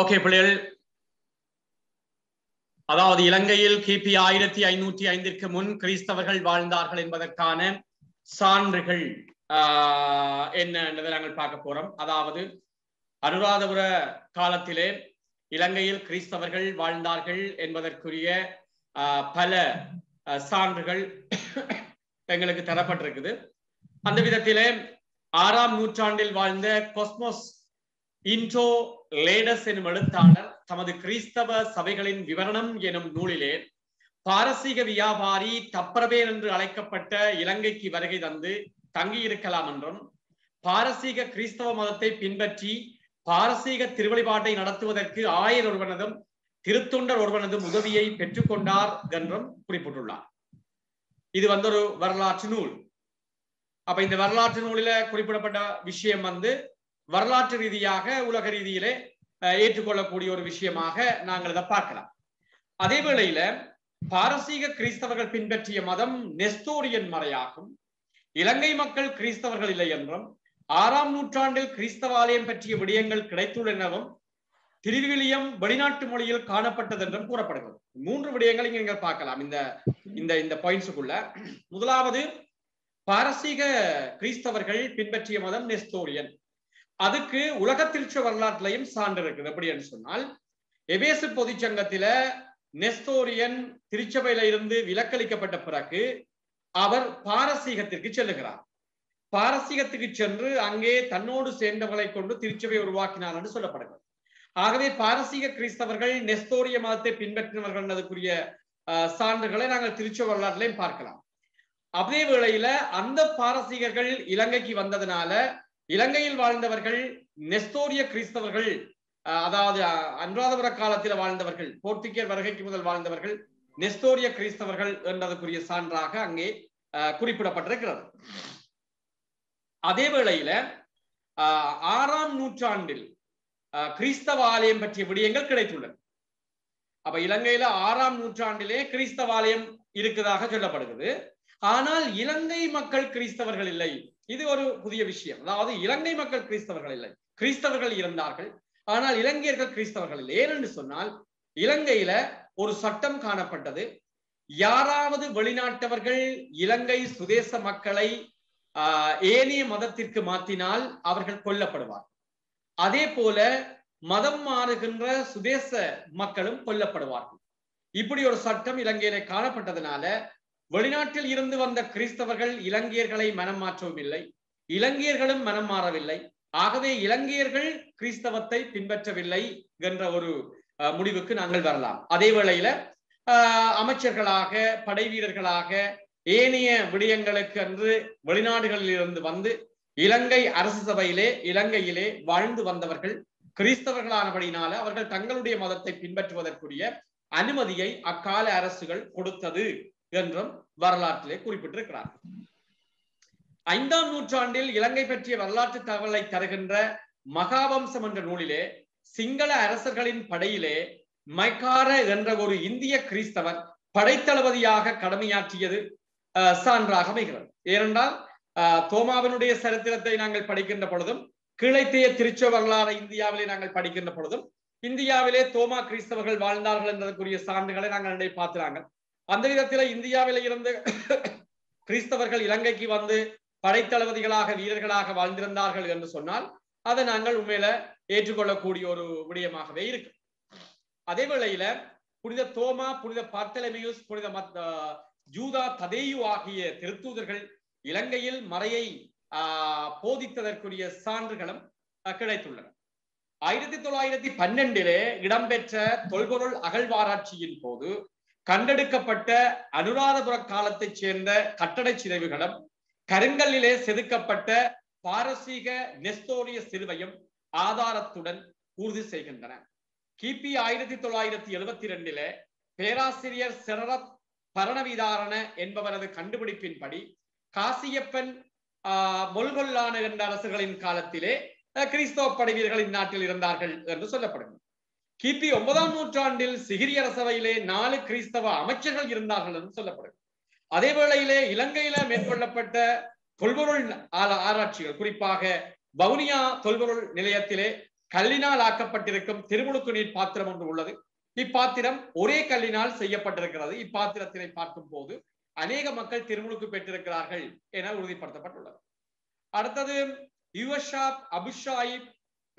Okay பிள்ளைகள். அதாவது இலங்கையில் கிபி ஆயிரத்தி ஐநூற்றி ஐந்திற்கு முன் கிறிஸ்தவர்கள் வாழ்ந்தார்கள் என்பதற்கான சான்றுகள் ஆஹ் என்ன என்பதை நாங்கள் பார்க்க போறோம். அதாவது அனுராதபுர காலத்திலே இலங்கையில் கிறிஸ்தவர்கள் வாழ்ந்தார்கள் என்பதற்குரிய ஆஹ் பல சான்றுகள் எங்களுக்கு தரப்பட்டிருக்குது. அந்த விதத்திலே ஆறாம் நூற்றாண்டில் வாழ்ந்த கொஸ்மோஸ் இன்றோ லேடஸ் எனும் எழுத்தாளர் தமது கிறிஸ்தவ சபைகளின் விவரணம் எனும் நூலிலே பாரசீக வியாபாரி தப்பரவேன் என்று அழைக்கப்பட்ட இலங்கைக்கு வருகை தந்து தங்கியிருக்கலாம் என்றும் பாரசீக கிறிஸ்தவ மதத்தை பின்பற்றி பாரசீக திருவழிபாட்டை நடத்துவதற்கு ஆயர் ஒருவனதும் திருத்தொண்டர் ஒருவனதும் உதவியை பெற்றுக்கொண்டார் என்றும் குறிப்பிட்டுள்ளார். இது வந்து ஒரு வரலாற்று நூல். அப்ப இந்த வரலாற்று நூலில குறிப்பிடப்பட்ட விஷயம் வந்து வரலாற்று ரீதியாக உலக ரீதியிலே ஏற்றுக்கொள்ளக்கூடிய ஒரு விஷயமாக நாங்கள் இதை பார்க்கலாம். அதே வேளையில பாரசீக கிறிஸ்தவர்கள் பின்பற்றிய மதம் நெஸ்தோரியன் மறையாகும். இலங்கை மக்கள் கிறிஸ்தவர்கள் இல்லை என்றும் ஆறாம் நூற்றாண்டில் கிறிஸ்தவ ஆலயம் பற்றிய விடயங்கள் கிடைத்துள்ளனவும் திருவிலியம் வெளிநாட்டு மொழியில் காணப்பட்டது என்றும் கூறப்படுகிறது. மூன்று விடயங்களை நீங்கள் பார்க்கலாம். இந்த இந்த இந்த பாயிண்ட்ஸுக்குள்ள முதலாவது பாரசீக கிறிஸ்தவர்கள் பின்பற்றிய மதம் நெஸ்தோரியன். அதுக்கு உலக திருச்ச வரலாற்றிலையும் சான்று இருக்குது. எப்படின்னு சொன்னால் எபேசு பொதுச்சங்கத்தில நெஸ்தோரியன் திருச்சபையில இருந்து விலக்களிக்கப்பட்ட பிறகு அவர் பாரசீகத்திற்கு செல்லுகிறார். பாரசீகத்துக்கு சென்று அங்கே தன்னோடு சேர்ந்தவர்களை கொண்டு திருச்சபை உருவாக்கினார் என்று சொல்லப்படுகிறது. ஆகவே பாரசீக கிறிஸ்தவர்கள் நெஸ்தோரிய மதத்தை பின்பற்றினவர்கள் என்பதற்குரிய சான்றுகளை நாங்கள் திருச்சி வரலாற்றிலையும் பார்க்கலாம். அதே வேளையில அந்த பாரசீகர்கள் இலங்கைக்கு வந்ததுனால இலங்கையில் வாழ்ந்தவர்கள் நெஸ்தோரிய கிறிஸ்தவர்கள் அதாவது அனுராதபுர காலத்தில் வாழ்ந்தவர்கள் போர்த்துகேயர் வருகைக்கு முதல் வாழ்ந்தவர்கள் நெஸ்தோரிய கிறிஸ்தவர்கள் என்பதற்குரிய சான்றாக அங்கே குறிப்பிடப்பட்டிருக்கிறது. அதே வேளையில ஆறாம் நூற்றாண்டில் கிறிஸ்தவ ஆலயம் பற்றிய விடயங்கள் கிடைத்துள்ளன. அப்ப இலங்கையில ஆறாம் நூற்றாண்டிலே கிறிஸ்தவ ஆலயம் இருக்கிறதாக சொல்லப்படுகிறது. ஆனால் இலங்கை மக்கள் கிறிஸ்தவர்கள் இல்லை. இது ஒரு புதிய விஷயம். அதாவது இலங்கை மக்கள் கிறிஸ்தவர்கள் இல்லை. கிறிஸ்தவர்கள் இருந்தார்கள். ஆனால் இலங்கையர்கள் கிறிஸ்தவர்கள் இல்லை. ஏனென்று சொன்னால் இலங்கையில ஒரு சட்டம் காணப்பட்டது. யாராவது வெளிநாட்டவர்கள் இலங்கை சுதேச மக்களை ஆஹ் ஏனைய மதத்திற்கு மாற்றினால் அவர்கள் கொல்லப்படுவார் அதே போல மதம் மாறுகின்ற சுதேச மக்களும் கொல்லப்படுவார்கள். இப்படி ஒரு சட்டம் இலங்கையில காணப்பட்டதுனால வெளிநாட்டில் இருந்து வந்த கிறிஸ்தவர்கள் இலங்கையர்களை மனம் மாற்றவும் இல்லை. இலங்கையர்களும் மனம் மாறவில்லை. ஆகவே இலங்கையர்கள் கிறிஸ்தவத்தை பின்பற்றவில்லை என்ற ஒரு முடிவுக்கு நாங்கள் வரலாம். அதே வேளையில அமைச்சர்களாக படை வீரர்களாக ஏனைய விடயங்களுக்கு அன்று வெளிநாடுகளில் இருந்து வந்து இலங்கை அரசு சபையிலே இலங்கையிலே வாழ்ந்து வந்தவர்கள் கிறிஸ்தவர்களானபடினால அவர்கள் தங்களுடைய மதத்தை பின்பற்றுவதற்குரிய அனுமதியை அக்கால அரசுகள் கொடுத்தது. என்றும் வரலாற்றிலே குறிப்பிட்டிருக்கிறார். ஐந்தாம் நூற்றாண்டில் இலங்கை பற்றிய வரலாற்று தகவலை தருகின்ற மகாவம்சம் என்ற நூலிலே சிங்கள அரசர்களின் படையிலே மைக்கார என்ற ஒரு இந்திய கிறிஸ்தவர் படைத்தளபதியாக கடமையாற்றியது சான்றாக அமைகிறது. ஏனென்றால் தோமாவினுடைய சரித்திரத்தை நாங்கள் படிக்கின்ற பொழுதும் கிளைத்தைய திருச்ச வரலாறு இந்தியாவிலே நாங்கள் படிக்கின்ற பொழுதும் இந்தியாவிலே தோமா கிறிஸ்தவர்கள் வாழ்ந்தார்கள் என்பதற்குரிய சான்றுகளை நாங்கள் பார்க்கிறாங்க அந்த விதத்தில இந்தியாவில இருந்து கிறிஸ்தவர்கள் இலங்கைக்கு வந்து படைத்தளபதிகளாக வீரர்களாக வாழ்ந்திருந்தார்கள் என்று சொன்னால் அதை நாங்கள் உண்மையில ஏற்றுக்கொள்ளக்கூடிய ஒரு விடயமாகவே இருக்கு. அதே வேளையில புனித தோமா புனித பார்த்தலமியூஸ் புனித மத் ஜூதா ததேயு ஆகிய திருத்தூதர்கள் இலங்கையில் மறையை ஆஹ் போதித்ததற்குரிய சான்றுகளும் கிடைத்துள்ளன. ஆயிரத்தி தொள்ளாயிரத்தி பன்னெண்டிலே இடம்பெற்ற தொல்பொருள் அகழ்வாராய்ச்சியின் போது கண்டெடுக்கப்பட்ட அனுராதபுர காலத்தைச் சேர்ந்த கட்டட சிதைவுகளும் கருங்கல்லிலே செதுக்கப்பட்ட பாரசீக நெஸ்தோரிய சிலுவையும் ஆதாரத்துடன் உறுதி செய்கின்றன. கிபி ஆயிரத்தி தொள்ளாயிரத்தி எழுபத்தி ரெண்டிலே பேராசிரியர் சிரரத் பரணவிதாரண என்பவரது கண்டுபிடிப்பின்படி காசியப்பன் ஆஹ் மொல்கொல்லான என்ற அரசுகளின் காலத்திலே கிறிஸ்தவ படை வீரர்கள் இந்நாட்டில் இருந்தார்கள் என்று சொல்லப்படும் கிபி ஒன்பதாம் நூற்றாண்டில் சிகிரி அரசவையிலே நாலு கிறிஸ்தவ அமைச்சர்கள் இருந்தார்கள் என்று சொல்லப்படும் அதே வேளையிலே இலங்கையில மேற்கொள்ளப்பட்ட தொல்பொருள் ஆராய்ச்சிகள் குறிப்பாக வவுனியா தொல்பொருள் நிலையத்திலே கல்லினால் ஆக்கப்பட்டிருக்கும் திருமுழுக்கு நீர் பாத்திரம் ஒன்று உள்ளது. இப்பாத்திரம் ஒரே கல்லினால் செய்யப்பட்டிருக்கிறது. இப்பாத்திரத்தினை பார்க்கும் போது அநேக மக்கள் திருமுழுக்கு பெற்றிருக்கிறார்கள் என உறுதிப்படுத்தப்பட்டுள்ளது. அடுத்தது யுவஷாப் அபுஷாயிப்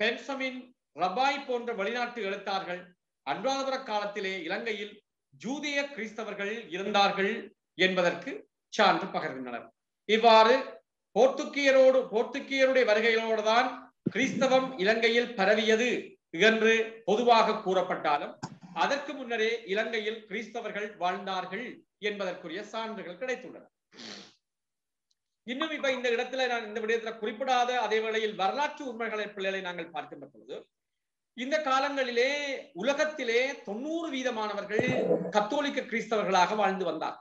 பென்சமின் ரபாய் போன்ற வெளிநாட்டு எழுத்தார்கள் அன்றாதபுர காலத்திலே இலங்கையில் ஜூதிய கிறிஸ்தவர்கள் இருந்தார்கள் என்பதற்கு சான்று பகர்கின்றனர். இவ்வாறு போர்த்துக்கியரோடு போர்த்துக்கியருடைய வருகைகளோடு தான் கிறிஸ்தவம் இலங்கையில் பரவியது என்று பொதுவாக கூறப்பட்டாலும் அதற்கு முன்னரே இலங்கையில் கிறிஸ்தவர்கள் வாழ்ந்தார்கள் என்பதற்குரிய சான்றுகள் கிடைத்துள்ளன. இன்னும் இப்ப இந்த இடத்துல நான் இந்த விடயத்துல குறிப்பிடாத அதே வேளையில் வரலாற்று உண்மைகளை பிள்ளைகளை நாங்கள் பார்க்கின்ற பொழுது இந்த காலங்களிலே உலகத்திலே தொண்ணூறு வீதமானவர்கள் கத்தோலிக்க கிறிஸ்தவர்களாக வாழ்ந்து வந்தார்.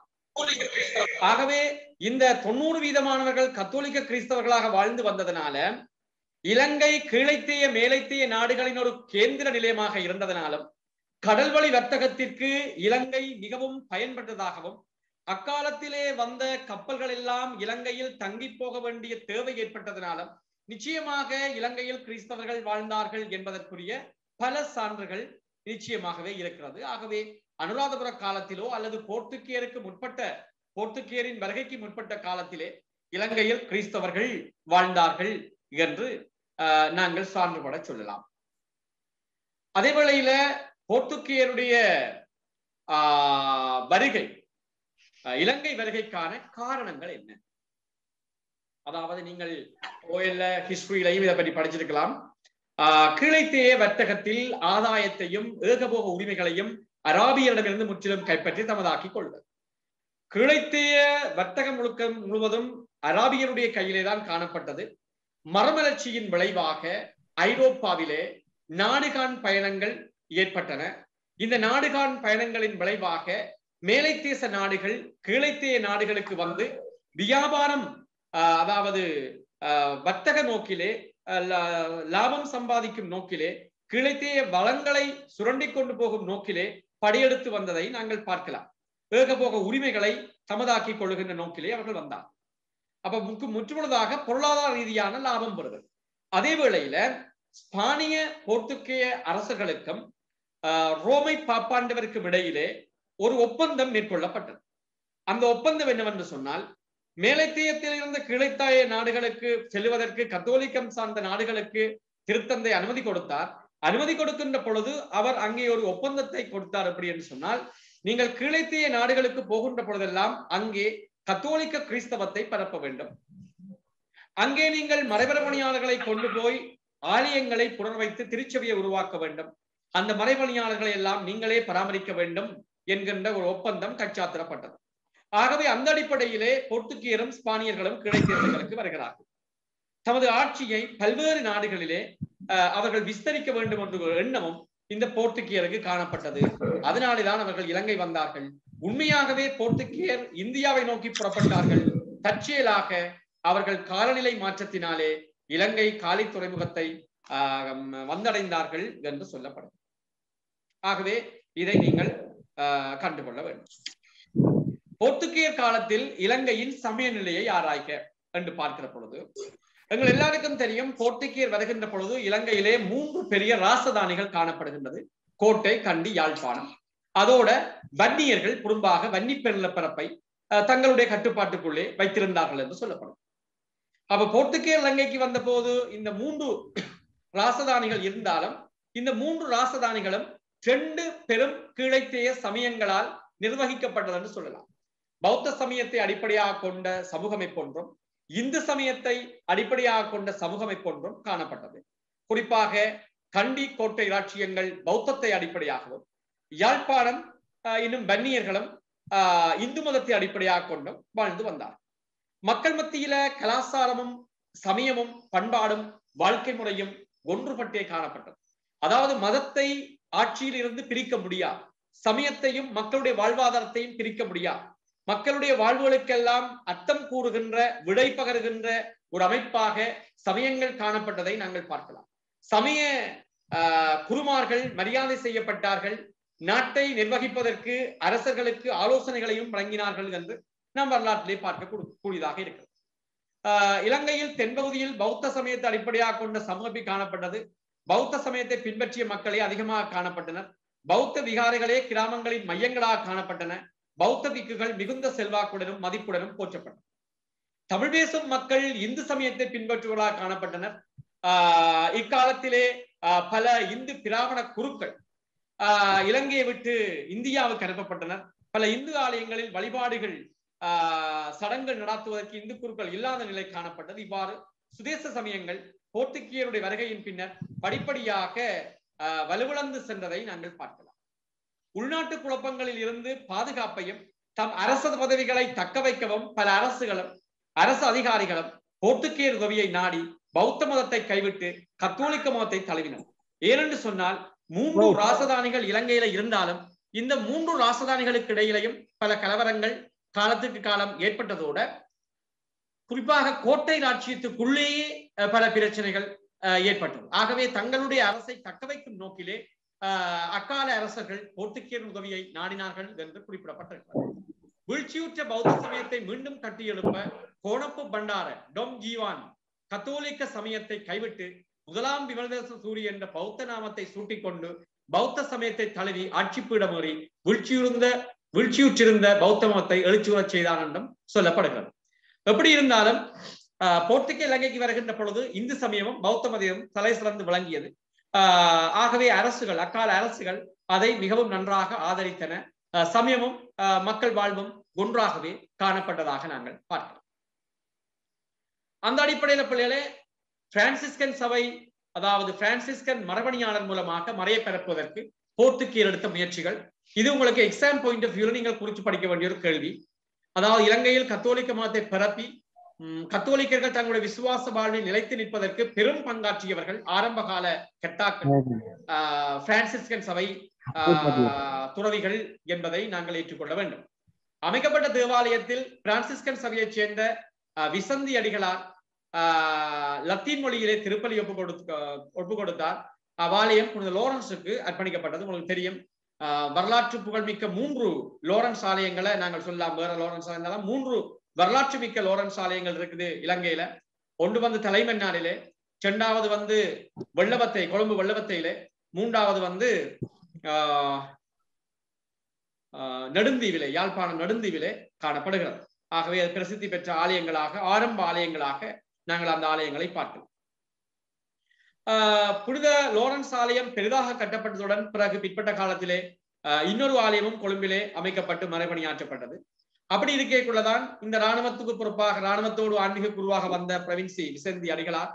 ஆகவே இந்த தொண்ணூறு வீதமானவர்கள் கத்தோலிக்க கிறிஸ்தவர்களாக வாழ்ந்து வந்ததனால இலங்கை கீழைத்தேய மேலைத்தேய நாடுகளின் ஒரு கேந்திர நிலையமாக இருந்ததனாலும் கடல்வழி வர்த்தகத்திற்கு இலங்கை மிகவும் பயன்பட்டதாகவும் அக்காலத்திலே வந்த கப்பல்கள் எல்லாம் இலங்கையில் தங்கி போக வேண்டிய தேவை ஏற்பட்டதனாலும் நிச்சயமாக இலங்கையில் கிறிஸ்தவர்கள் வாழ்ந்தார்கள் என்பதற்குரிய பல சான்றுகள் நிச்சயமாகவே இருக்கிறது. ஆகவே அனுராதபுர காலத்திலோ அல்லது போர்த்துக்கேயருக்கு முற்பட்ட போர்த்துக்கேயரின் வருகைக்கு முற்பட்ட காலத்திலே இலங்கையில் கிறிஸ்தவர்கள் வாழ்ந்தார்கள் என்று நாங்கள் சான்றுபட சொல்லலாம். அதே வேளையில போர்த்துக்கேயருடைய வருகை இலங்கை வருகைக்கான காரணங்கள் என்ன? அதாவது நீங்கள் ஓஎல்ல ஹிஸ்டரியிலையும் இதை பற்றி படிச்சிருக்கலாம். கீழைத்தேய வர்த்தகத்தில் ஆதாயத்தையும் ஏகபோக உரிமைகளையும் அராபியரிடமிருந்து முற்றிலும் கைப்பற்றி தமதாக்கிக் கொள்வது கீழைத்தேய வர்த்தகம் முழுக்க முழுவதும் அராபியருடைய கையிலே தான் காணப்பட்டது. மரமலர்ச்சியின் விளைவாக ஐரோப்பாவிலே நாடுகான் பயணங்கள் ஏற்பட்டன. இந்த நாடுகான் பயணங்களின் விளைவாக மேலைத்தேச நாடுகள் கீழைத்தேய நாடுகளுக்கு வந்து வியாபாரம் அதாவது வர்த்தக நோக்கிலே லாபம் சம்பாதிக்கும் நோக்கிலே கிளைத்தேய வளங்களை சுரண்டி கொண்டு போகும் நோக்கிலே படையெடுத்து வந்ததை நாங்கள் பார்க்கலாம். ஏகபோக உரிமைகளை தமதாக்கி கொள்ளுகின்ற நோக்கிலே அவர்கள் வந்தார். அப்ப முக்கு முற்றுமுழுதாக பொருளாதார ரீதியான லாபம் வருது. அதே வேளையில ஸ்பானிய போர்த்துக்கேய அரசுகளுக்கும் ரோமை பாப்பாண்டவருக்கும் இடையிலே ஒரு ஒப்பந்தம் மேற்கொள்ளப்பட்டது. அந்த ஒப்பந்தம் என்னவென்று சொன்னால் மேலைத்தேயத்தில் கீழைத்தாய கிளைத்தாய நாடுகளுக்கு செல்வதற்கு கத்தோலிக்கம் சார்ந்த நாடுகளுக்கு திருத்தந்தை அனுமதி கொடுத்தார். அனுமதி கொடுக்கின்ற பொழுது அவர் அங்கே ஒரு ஒப்பந்தத்தை கொடுத்தார் அப்படி என்று சொன்னால் நீங்கள் கிளைத்தேய நாடுகளுக்கு போகின்ற பொழுதெல்லாம் அங்கே கத்தோலிக்க கிறிஸ்தவத்தை பரப்ப வேண்டும். அங்கே நீங்கள் மறைபரமணியாளர்களை கொண்டு போய் ஆலயங்களை புனர்வைத்து திருச்சபையை உருவாக்க வேண்டும். அந்த மறைபணியாளர்களை எல்லாம் நீங்களே பராமரிக்க வேண்டும் என்கின்ற ஒரு ஒப்பந்தம் கச்சாத்திரப்பட்டது. ஆகவே அந்த அடிப்படையிலே போர்த்துகீயரும் ஸ்பானியர்களும் கிடைத்தேர்களுக்கு வருகிறார்கள். தமது ஆட்சியை பல்வேறு நாடுகளிலே அவர்கள் விஸ்தரிக்க வேண்டும் என்ற ஒரு எண்ணமும் இந்த போர்த்துகீயருக்கு காணப்பட்டது. அதனாலேதான் அவர்கள் இலங்கை வந்தார்கள். உண்மையாகவே போர்த்துகீயர் இந்தியாவை நோக்கி புறப்பட்டார்கள். தற்செயலாக அவர்கள் காலநிலை மாற்றத்தினாலே இலங்கை காலி துறைமுகத்தை வந்தடைந்தார்கள் என்று சொல்லப்படும். ஆகவே இதை நீங்கள் கண்டுகொள்ள வேண்டும். போர்த்துகேயர் காலத்தில் இலங்கையின் சமய நிலையை ஆராய்க என்று பார்க்கிற பொழுது எங்கள் எல்லாருக்கும் தெரியும் போர்த்துகேயர் வருகின்ற பொழுது இலங்கையிலே மூன்று பெரிய ராசதானிகள் காணப்படுகின்றது. கோட்டை கண்டி யாழ்ப்பாணம். அதோட வன்னியர்கள் குறும்பாக வன்னி பெருநில பரப்பை தங்களுடைய கட்டுப்பாட்டுக்குள்ளே வைத்திருந்தார்கள் என்று சொல்லப்படும். அப்ப போர்த்துகேயர் இலங்கைக்கு வந்த போது இந்த மூன்று ராசதானிகள் இருந்தாலும் இந்த மூன்று ராசதானிகளும் ரெண்டு பெரும் கீழைத்தேய சமயங்களால் நிர்வகிக்கப்பட்டது என்று சொல்லலாம். பௌத்த சமயத்தை அடிப்படையாக கொண்ட சமூகமைப்பொன்றும் இந்து சமயத்தை அடிப்படையாக கொண்ட சமூகமைப்பொன்றும் காணப்பட்டது. குறிப்பாக கண்டி கோட்டை இராட்சியங்கள் பௌத்தத்தை அடிப்படையாகவும் யாழ்ப்பாணம் இன்னும் பன்னியர்களும் இந்து மதத்தை அடிப்படையாக கொண்டும் வாழ்ந்து வந்தார். மக்கள் மத்தியில கலாச்சாரமும் சமயமும் பண்பாடும் வாழ்க்கை முறையும் ஒன்றுபட்டே காணப்பட்டது. அதாவது மதத்தை ஆட்சியில் இருந்து பிரிக்க முடியாது சமயத்தையும் மக்களுடைய வாழ்வாதாரத்தையும் பிரிக்க முடியாது மக்களுடைய வாழ்வுகளுக்கெல்லாம் அர்த்தம் கூறுகின்ற விடை பகருகின்ற ஒரு அமைப்பாக சமயங்கள் காணப்பட்டதை நாங்கள் பார்க்கலாம். சமய குருமார்கள் மரியாதை செய்யப்பட்டார்கள். நாட்டை நிர்வகிப்பதற்கு அரசர்களுக்கு ஆலோசனைகளையும் வழங்கினார்கள் என்று நாம் வரலாற்றிலே பார்க்க கூடியதாக இருக்கிறது. இலங்கையில் தென்பகுதியில் பௌத்த சமயத்தை அடிப்படையாக கொண்ட சமூகப்பி காணப்பட்டது. பௌத்த சமயத்தை பின்பற்றிய மக்களே அதிகமாக காணப்பட்டனர். பௌத்த விகாரைகளே கிராமங்களின் மையங்களாக காணப்பட்டன. பௌத்த திக்குகள் மிகுந்த செல்வாக்குடனும் மதிப்புடனும் போற்றப்பட்டனர் தமிழ் பேசும் மக்கள் இந்து சமயத்தை பின்பற்றுவதாக காணப்பட்டனர். ஆஹ் இக்காலத்திலே ஆஹ் பல இந்து பிராமண குருக்கள் ஆஹ் இலங்கையை விட்டு இந்தியாவுக்கு அனுப்பப்பட்டனர். பல இந்து ஆலயங்களில் வழிபாடுகள் ஆஹ் சடங்குகள் நடாத்துவதற்கு இந்து குருக்கள் இல்லாத நிலை காணப்பட்டது. இவ்வாறு சுதேச சமயங்கள் போர்த்துக்கியருடைய வருகையின் பின்னர் படிப்படியாக வலுவிழந்து சென்றதை நாங்கள் பார்க்கலாம் உள்நாட்டு குழப்பங்களில் இருந்து பாதுகாப்பையும் தம் அரச பதவிகளை தக்க வைக்கவும் பல அரசுகளும் அரசு அதிகாரிகளும் போர்த்துகீயர் உதவியை நாடி பௌத்த மதத்தை கைவிட்டு கத்தோலிக்க மதத்தை தழுவினர். ஏனென்று சொன்னால் மூன்று ராசதானிகள் இலங்கையில இருந்தாலும் இந்த மூன்று ராசதானிகளுக்கு இடையிலையும் பல கலவரங்கள் காலத்துக்கு காலம் ஏற்பட்டதோட குறிப்பாக கோட்டை ராட்சியத்துக்குள்ளேயே பல பிரச்சனைகள் ஏற்பட்டது. ஆகவே தங்களுடைய அரசை தக்க வைக்கும் நோக்கிலே அக்கால அரசர்கள் போர்த்துகீயர் உதவியை நாடினார்கள் என்று குறிப்பிடப்பட்டிருக்கிறது. வீழ்ச்சியுற்ற பௌத்த சமயத்தை மீண்டும் கட்டியெழுப்ப கோணப்பு பண்டார டொம் ஜீவான் கத்தோலிக்க சமயத்தை கைவிட்டு முதலாம் விமலதேச சூரிய என்ற பௌத்த நாமத்தை சூட்டிக்கொண்டு பௌத்த சமயத்தை தழுவி ஆட்சி பீடமேறி வீழ்ச்சியிருந்த வீழ்ச்சியுற்றிருந்த பௌத்த மதத்தை எழுச்சியுறச் செய்தான் என்றும் சொல்லப்படுகிறது. எப்படி இருந்தாலும் ஆஹ், இலங்கைக்கு வருகின்ற பொழுது இந்து சமயமும் பௌத்த மதமும் தலை சிறந்து விளங்கியது. ஆகவே அரசுகள் அக்கால அரசுகள் அதை மிகவும் நன்றாக ஆதரித்தன. சமயமும் மக்கள் வாழ்வும் ஒன்றாகவே காணப்பட்டதாக நாங்கள் பார்க்கிறோம். அந்த அடிப்படையில பிள்ளைகளே பிரான்சிஸ்கன் சபை அதாவது பிரான்சிஸ்கன் மரபணியாளர் மூலமாக மறைய பெறப்பதற்கு போர்த்துக்கீர் எடுத்த முயற்சிகள். இது உங்களுக்கு எக்ஸாம் பாயிண்ட் ஆஃப் வியூல நீங்கள் குறித்து படிக்க வேண்டிய ஒரு கேள்வி. அதாவது இலங்கையில் கத்தோலிக்க மதத்தை பரப்பி கத்தோலிக்கர்கள் தங்களுடைய விசுவாச வாழ்வில் நிலைத்து நிற்பதற்கு பெரும் பங்காற்றியவர்கள் ஆரம்ப கால கெட்டாக்கள் பிரான்சிஸ்கன் சபை துறவிகள் என்பதை நாங்கள் ஏற்றுக்கொள்ள வேண்டும். அமைக்கப்பட்ட தேவாலயத்தில் பிரான்சிஸ்கன் சபையைச் சேர்ந்த விசந்தி அடிகளார் ஆஹ், லத்தீன் மொழியிலே திருப்பலி ஒப்பு கொடுத்து ஒப்பு கொடுத்தார். அவ்வாலயம் புனித லோரன்ஸுக்கு அர்ப்பணிக்கப்பட்டது. உங்களுக்கு தெரியும். ஆஹ், வரலாற்று புகழ்மிக்க மூன்று லோரன்ஸ் ஆலயங்களை நாங்கள் சொல்லலாம். வேற லோரன்ஸ் ஆலயம் மூன்று வரலாற்று மிக்க லோரன்ஸ் ஆலயங்கள் இருக்குது இலங்கையில. ஒன்று வந்து தலைமன்னாரிலே இரண்டாவது வந்து வெள்ளவத்தை கொழும்பு வெள்ளவத்தையிலே மூன்றாவது வந்து ஆஹ், ஆஹ், நெடுந்தீவிலே யாழ்ப்பாணம் நெடுந்தீவிலே காணப்படுகிறது. ஆகவே அது பிரசித்தி பெற்ற ஆலயங்களாக ஆரம்ப ஆலயங்களாக நாங்கள் அந்த ஆலயங்களை பார்த்தோம். ஆஹ், புனித லோரன்ஸ் ஆலயம் பெரிதாக கட்டப்பட்டதுடன் பிறகு பிற்பட்ட காலத்திலே இன்னொரு ஆலயமும் கொழும்பிலே அமைக்கப்பட்டு மறைபணியாற்றப்பட்டது அப்படி இருக்கைக்குள்ளதான் இந்த ராணுவத்துக்கு பொறுப்பாக இராணுவத்தோடு ஆன்மீக குருவாக வந்த பிரவின்சி விசந்தி அடிகளார்.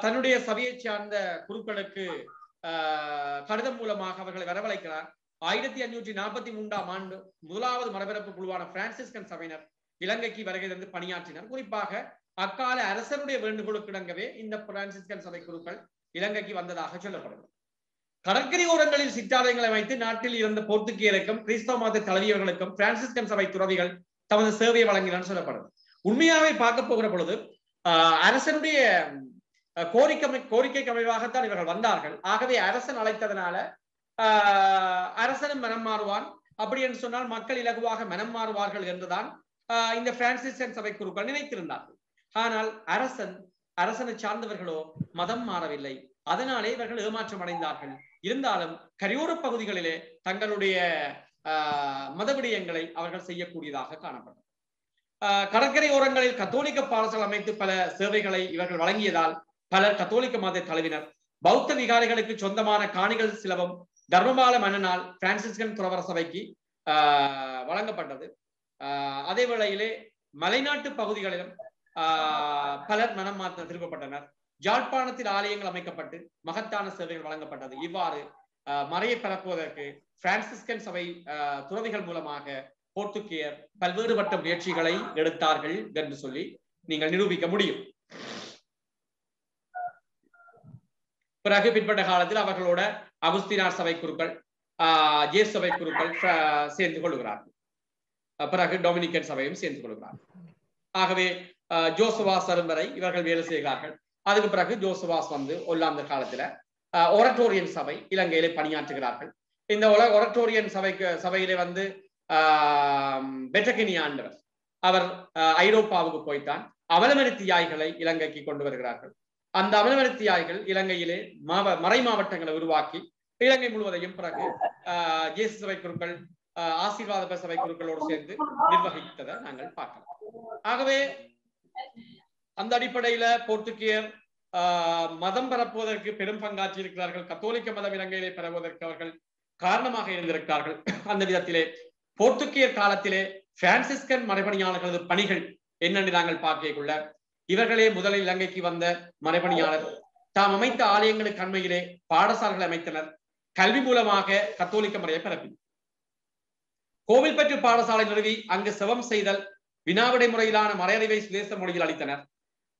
தன்னுடைய சபையை சார்ந்த குருக்களுக்கு ஆஹ், கடிதம் மூலமாக அவர்களை வரவழைக்கிறார். ஆயிரத்தி அஞ்சூற்றி நாற்பத்தி மூன்றாம் ஆண்டு முதலாவது மரபிறப்பு குழுவான பிரான்சிஸ்கன் சபையினர் இலங்கைக்கு வருகை தந்து பணியாற்றினர். குறிப்பாக அக்கால அரசருடைய வேண்டுகோளுக்கு இணங்கவே இந்த பிரான்சிஸ்கன் சபை குருக்கள் இலங்கைக்கு வந்ததாக சொல்லப்படுகிறது. கடற்கரை ஓரங்களில் சிற்றாலயங்களை வைத்து நாட்டில் இருந்த போர்த்துக்கியருக்கும் கிறிஸ்தவ மத தலைவியர்களுக்கும் பிரான்சிஸ்கன் சபை துறவிகள் தமது சேவையை வழங்கினர் சொல்லப்படுது. உண்மையாவே பார்க்க போகிற பொழுது ஆஹ், அரசனுடைய கோரிக்கை கோரிக்கைக்கு அமைவாகத்தான் இவர்கள் வந்தார்கள். ஆகவே அரசன் அழைத்ததனால ஆஹ், அரசனும் மனம் மாறுவான். அப்படி என்று சொன்னால் மக்கள் இலகுவாக மனம் மாறுவார்கள் என்றுதான் ஆஹ், இந்த பிரான்சிஸ்கன் சபை குருக்கள் நினைத்திருந்தார்கள். ஆனால் அரசன் அரசனை சார்ந்தவர்களோ மதம் மாறவில்லை. அதனாலே இவர்கள் ஏமாற்றம் அடைந்தார்கள். இருந்தாலும் கரையோர பகுதிகளிலே தங்களுடைய ஆஹ், மத விடயங்களை அவர்கள் செய்யக்கூடியதாக காணப்பட்டது ஆஹ், கடற்கரை ஓரங்களில் கத்தோலிக்க பாடசால் அமைத்து பல சேவைகளை இவர்கள் வழங்கியதால் பலர் கத்தோலிக்க மத தலைவினர் பௌத்த விகாரிகளுக்கு சொந்தமான காணிகள் சிலவும் தர்மபால மன்னனால் பிரான்சிஸ்கன் துறவர சபைக்கு ஆஹ், வழங்கப்பட்டது. ஆஹ், அதே வேளையிலே மலைநாட்டு பகுதிகளிலும் ஆஹ், பலர் மனம் மாற்ற திருப்பப்பட்டனர் யாழ்ப்பாணத்தில் ஆலயங்கள் அமைக்கப்பட்டு மகத்தான சேவைகள் வழங்கப்பட்டது. இவ்வாறு ஆஹ், மறையை பரப்புவதற்கு பிரான்சிஸ்கன் சபை துறவிகள் மூலமாக போர்த்துகேயர் பல்வேறுபட்ட முயற்சிகளை எடுத்தார்கள் என்று சொல்லி நீங்கள் நிரூபிக்க முடியும். பிறகு பிற்பட்ட காலத்தில் அவர்களோட அகுஸ்தினார் சபை குருக்கள் ஆஹ், சபை குருக்கள் சேர்ந்து கொள்கிறார்கள். பிறகு டொமினிக்கன் சபையும் சேர்ந்து கொள்கிறார்கள். ஆகவே ஆஹ், ஜோசவாஸ் வரை இவர்கள் வேலை செய்கிறார்கள். அதுக்கு பிறகு ஜோசவாஸ் வந்து ஒல்லாந்த காலத்துல ஒரட்டோரியன் சபை இலங்கையிலே பணியாற்றுகிறார்கள். இந்த உலக ஒரட்டோரியன் சபைக்கு சபையிலே வந்து பெட்டகினி ஆண்டவர் அவர் ஐரோப்பாவுக்கு போய்த்தான். அவலமரித்தியாய்களை இலங்கைக்கு கொண்டு வருகிறார்கள். அந்த அமலவர்த்தியாய்கள் இலங்கையிலே மாவ மறை மாவட்டங்களை உருவாக்கி இலங்கை முழுவதையும் பிறகு ஆஹ் சபை குருக்கள் ஆஹ் ஆசீர்வாத சபை குருக்களோடு சேர்ந்து நிர்வகித்ததை நாங்கள் பார்க்கலாம். ஆகவே அந்த அடிப்படையில போர்த்துகேயர் ஆஹ் மதம் பரப்புவதற்கு பெரும் பங்காற்றி இருக்கிறார்கள் கத்தோலிக்க மதம் இலங்கையிலே பரவுவதற்கு அவர்கள் காரணமாக இருந்திருக்கிறார்கள். அந்த விதத்திலே போர்த்துகேயர் காலத்திலே பிரான்சிஸ்கன் மறைபணியாளர்களது பணிகள் என்னென்று நாங்கள் பார்க்கக்குள்ள. இவர்களே முதலில் இலங்கைக்கு வந்த மறைபணியாளர் தாம் அமைத்த ஆலயங்களுக்கு அண்மையிலே பாடசாலைகள் அமைத்தனர். கல்வி மூலமாக கத்தோலிக்க முறையை பரப்பினர் கோவில் பெற்று பாடசாலை நிறுவி அங்கு சிவம் செய்தல் வினாவிடை முறையிலான மறையறிவை சுதேச மொழியில் அளித்தனர்.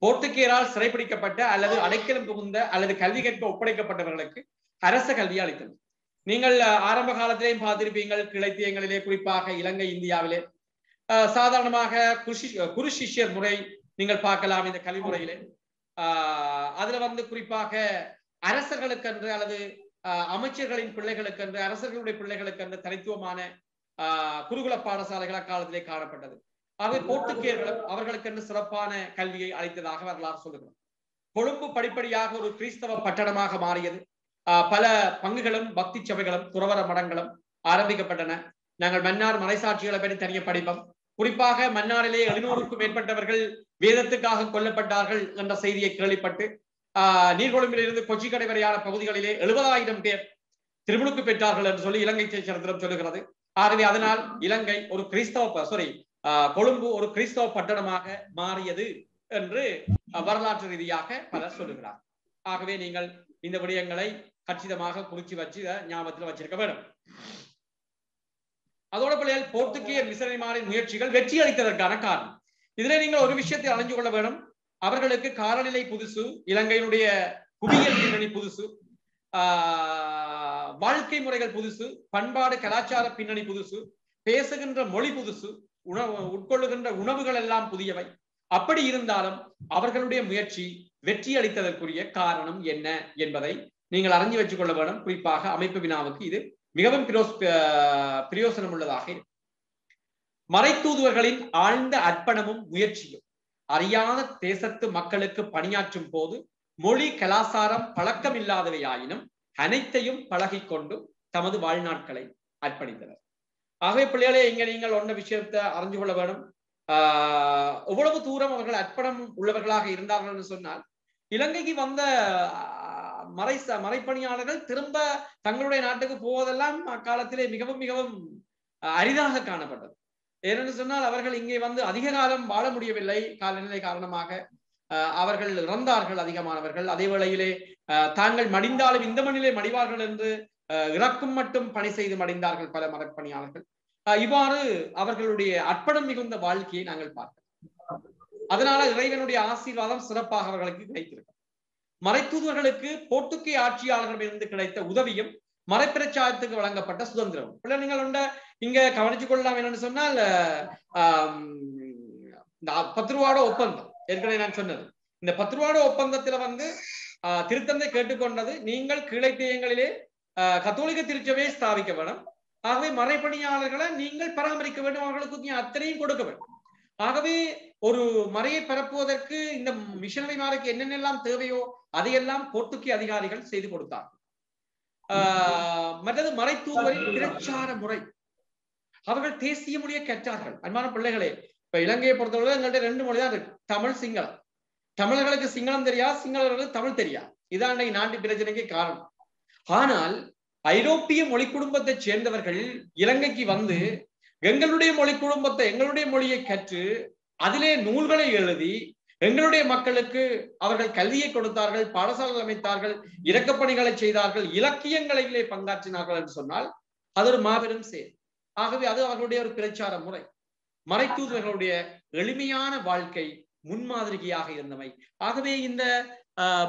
போர்த்துகேயரால் சிறைப்பிடிக்கப்பட்ட அல்லது அடைக்கலம் புகுந்த அல்லது கல்வி கற்க ஒப்படைக்கப்பட்டவர்களுக்கு அரச கல்வியை அளித்தது நீங்கள் ஆரம்ப காலத்திலேயும் பார்த்திருப்பீங்கள் கிளைத்தியங்களிலே குறிப்பாக இலங்கை இந்தியாவிலே. சாதாரணமாக குருஷி குரு சிஷ்யர் முறை நீங்கள் பார்க்கலாம் இந்த கல்வி முறையிலே. ஆஹ் அதுல வந்து குறிப்பாக அரசர்களுக்கென்று அல்லது அமைச்சர்களின் பிள்ளைகளுக்கென்று அரசர்களுடைய பிள்ளைகளுக்கென்று தனித்துவமான ஆஹ் குருகுல பாடசாலைகள் அக்காலத்திலே காணப்பட்டது. ஆகவே போர்த்துக்கேயர்களும் அவர்களுக்கென்று சிறப்பான கல்வியை அளித்ததாக வரலாறு சொல்லுகிறோம் கொழும்பு படிப்படியாக ஒரு கிறிஸ்தவ பட்டணமாக மாறியது. பல பங்குகளும் பக்தி சபைகளும் துறவர மடங்களும் ஆரம்பிக்கப்பட்டன. நாங்கள் மன்னார் மறைசாட்சிகளை பற்றி தனிய படிப்போம். குறிப்பாக மன்னாரிலே எழுநூறுக்கும் மேற்பட்டவர்கள் வேதத்துக்காக கொல்லப்பட்டார்கள் என்ற செய்தியை கேள்விப்பட்டு ஆஹ் நீர்கொழும்பிலிருந்து கொச்சிக்கடை வரையான பகுதிகளிலே எழுபதாயிரம் பேர் திருமுழுக்கு பெற்றார்கள் என்று சொல்லி இலங்கை சரித்திரம் சொல்லுகிறது. ஆகவே அதனால் இலங்கை ஒரு கிறிஸ்தவ சாரி கொழும்பு ஒரு கிறிஸ்தவ பட்டணமாக மாறியது என்று வரலாற்று ரீதியாக பலர் சொல்லுகிறார். ஆகவே நீங்கள் இந்த விடயங்களை கச்சிதமாக குறிச்சு வச்சு ஞாபகத்தில் வச்சிருக்க வேண்டும். அதோட பிள்ளைகள் போர்த்துகேய மிசனரிமாரின் முயற்சிகள் வெற்றி அளித்ததற்கான காரணம். இதுல நீங்கள் ஒரு விஷயத்தை அறிஞ்சு கொள்ள வேண்டும். அவர்களுக்கு காலநிலை புதுசு இலங்கையினுடைய குவியல் பின்னணி புதுசு ஆஹ் வாழ்க்கை முறைகள் புதுசு பண்பாடு கலாச்சார பின்னணி புதுசு பேசுகின்ற மொழி புதுசு உணவு உட்கொள்ளுகின்ற உணவுகள் எல்லாம் புதியவை. அப்படி இருந்தாலும் அவர்களுடைய முயற்சி வெற்றி அளித்ததற்குரிய காரணம் என்ன என்பதை நீங்கள் அறிஞ்சு வச்சுக் கொள்ள வேண்டும். குறிப்பாக அமைப்பு வினாவுக்கு இது மிகவும் பிரயோசனம் உள்ளதாக மறைத்தூதுவர்களின் ஆழ்ந்த அர்ப்பணமும் முயற்சியும் அறியாத தேசத்து மக்களுக்கு பணியாற்றும் போது மொழி கலாசாரம் பழக்கம் இல்லாதவையாயினும் அனைத்தையும் பழகிக்கொண்டு தமது வாழ்நாட்களை அர்ப்பணித்தனர். ஆகவே பிள்ளைகளே இங்க நீங்கள் ஒன்ன விஷயத்தை அறிஞ்சு கொள்ள வேண்டும். ஆஹ் எவ்வளவு தூரம் அவர்கள் அர்ப்பணம் உள்ளவர்களாக இருந்தார்கள் என்று சொன்னால் இலங்கைக்கு வந்த மறை மறைப்பணியாளர்கள் திரும்ப தங்களுடைய நாட்டுக்கு போவதெல்லாம் அக்காலத்திலே மிகவும் மிகவும் அரிதாக காணப்பட்டது. ஏனென்று சொன்னால் அவர்கள் இங்கே வந்து அதிக காலம் வாழ முடியவில்லை. காலநிலை காரணமாக அவர்கள் இறந்தார்கள் அதிகமானவர்கள். அதே வேளையிலே தாங்கள் மடிந்தாலும் இந்த மண்ணிலே மடிவார்கள் என்று இறக்கும் மட்டும் பணி செய்து மடிந்தார்கள் பல மரப்பணியாளர்கள். இவ்வாறு அவர்களுடைய அர்ப்பணம் மிகுந்த வாழ்க்கையை நாங்கள் பார்க்கிறோம் அதனால இறைவனுடைய ஆசீர்வாதம் சிறப்பாக அவர்களுக்கு கிடைத்திருக்கும். மறைத்தூதுவர்களுக்கு போர்த்துக்கே ஆட்சியாளர்களிடமிருந்து கிடைத்த உதவியும் மறைப்பிரச்சாரத்துக்கு வழங்கப்பட்ட சுதந்திரம் பிள்ளை நீங்கள் உண்ட இங்க கவனிச்சு கொள்ளலாம் என்னன்னு சொன்னால் இந்த பத்து ரூபாட ஒப்பந்தம். ஏற்கனவே நான் சொன்னது. இந்த பத்து ரூபாட ஒப்பந்தத்துல வந்து திருத்தந்தை கேட்டுக்கொண்டது நீங்கள் கிளைத்தேயங்களிலே கத்தோலிக்க திருச்சபையை ஸ்தாபிக்க வேணும். ஆகவே மறைப்பணியாளர்களை நீங்கள் பராமரிக்க வேண்டும். அவர்களுக்கு அத்தனையும் கொடுக்க வேண்டும். ஆகவே ஒரு மறையை பரப்புவதற்கு இந்த மிஷனரிமாருக்கு என்னென்னலாம் தேவையோ அதையெல்லாம் போர்த்துக்கி அதிகாரிகள் செய்து கொடுத்தார் ஆஹ் மற்றது மறைத்தூவரின் பிரச்சார முறை. அவர்கள் தேசிய மொழியை கற்றார்கள். அன்பான பிள்ளைகளே இப்ப இலங்கையை பொறுத்தவரை எங்கள்கிட்ட ரெண்டு மொழி தான் இருக்கு. தமிழ் சிங்களம். தமிழர்களுக்கு சிங்களம் தெரியா சிங்களர்களுக்கு தமிழ் தெரியா? இதான் நாட்டு பிரச்சனைக்கு காரணம். ஆனால் ஐரோப்பிய மொழி குடும்பத்தை சேர்ந்தவர்கள் இலங்கைக்கு வந்து எங்களுடைய மொழி குடும்பத்தை எங்களுடைய மொழியை கற்று அதிலே நூல்களை எழுதி எங்களுடைய மக்களுக்கு அவர்கள் கல்வியை கொடுத்தார்கள் பாடசாலைகள் அமைத்தார்கள் இறக்கப்பணிகளை செய்தார்கள் இலக்கியங்களிலே பங்காற்றினார்கள் என்று சொன்னால் அது ஒரு மாபெரும் செயல். ஆகவே அது அவர்களுடைய ஒரு பிரச்சார முறை. மறைத்தூதர்களுடைய எளிமையான வாழ்க்கை முன்மாதிரியாக இருந்தவை ஆகவே இந்த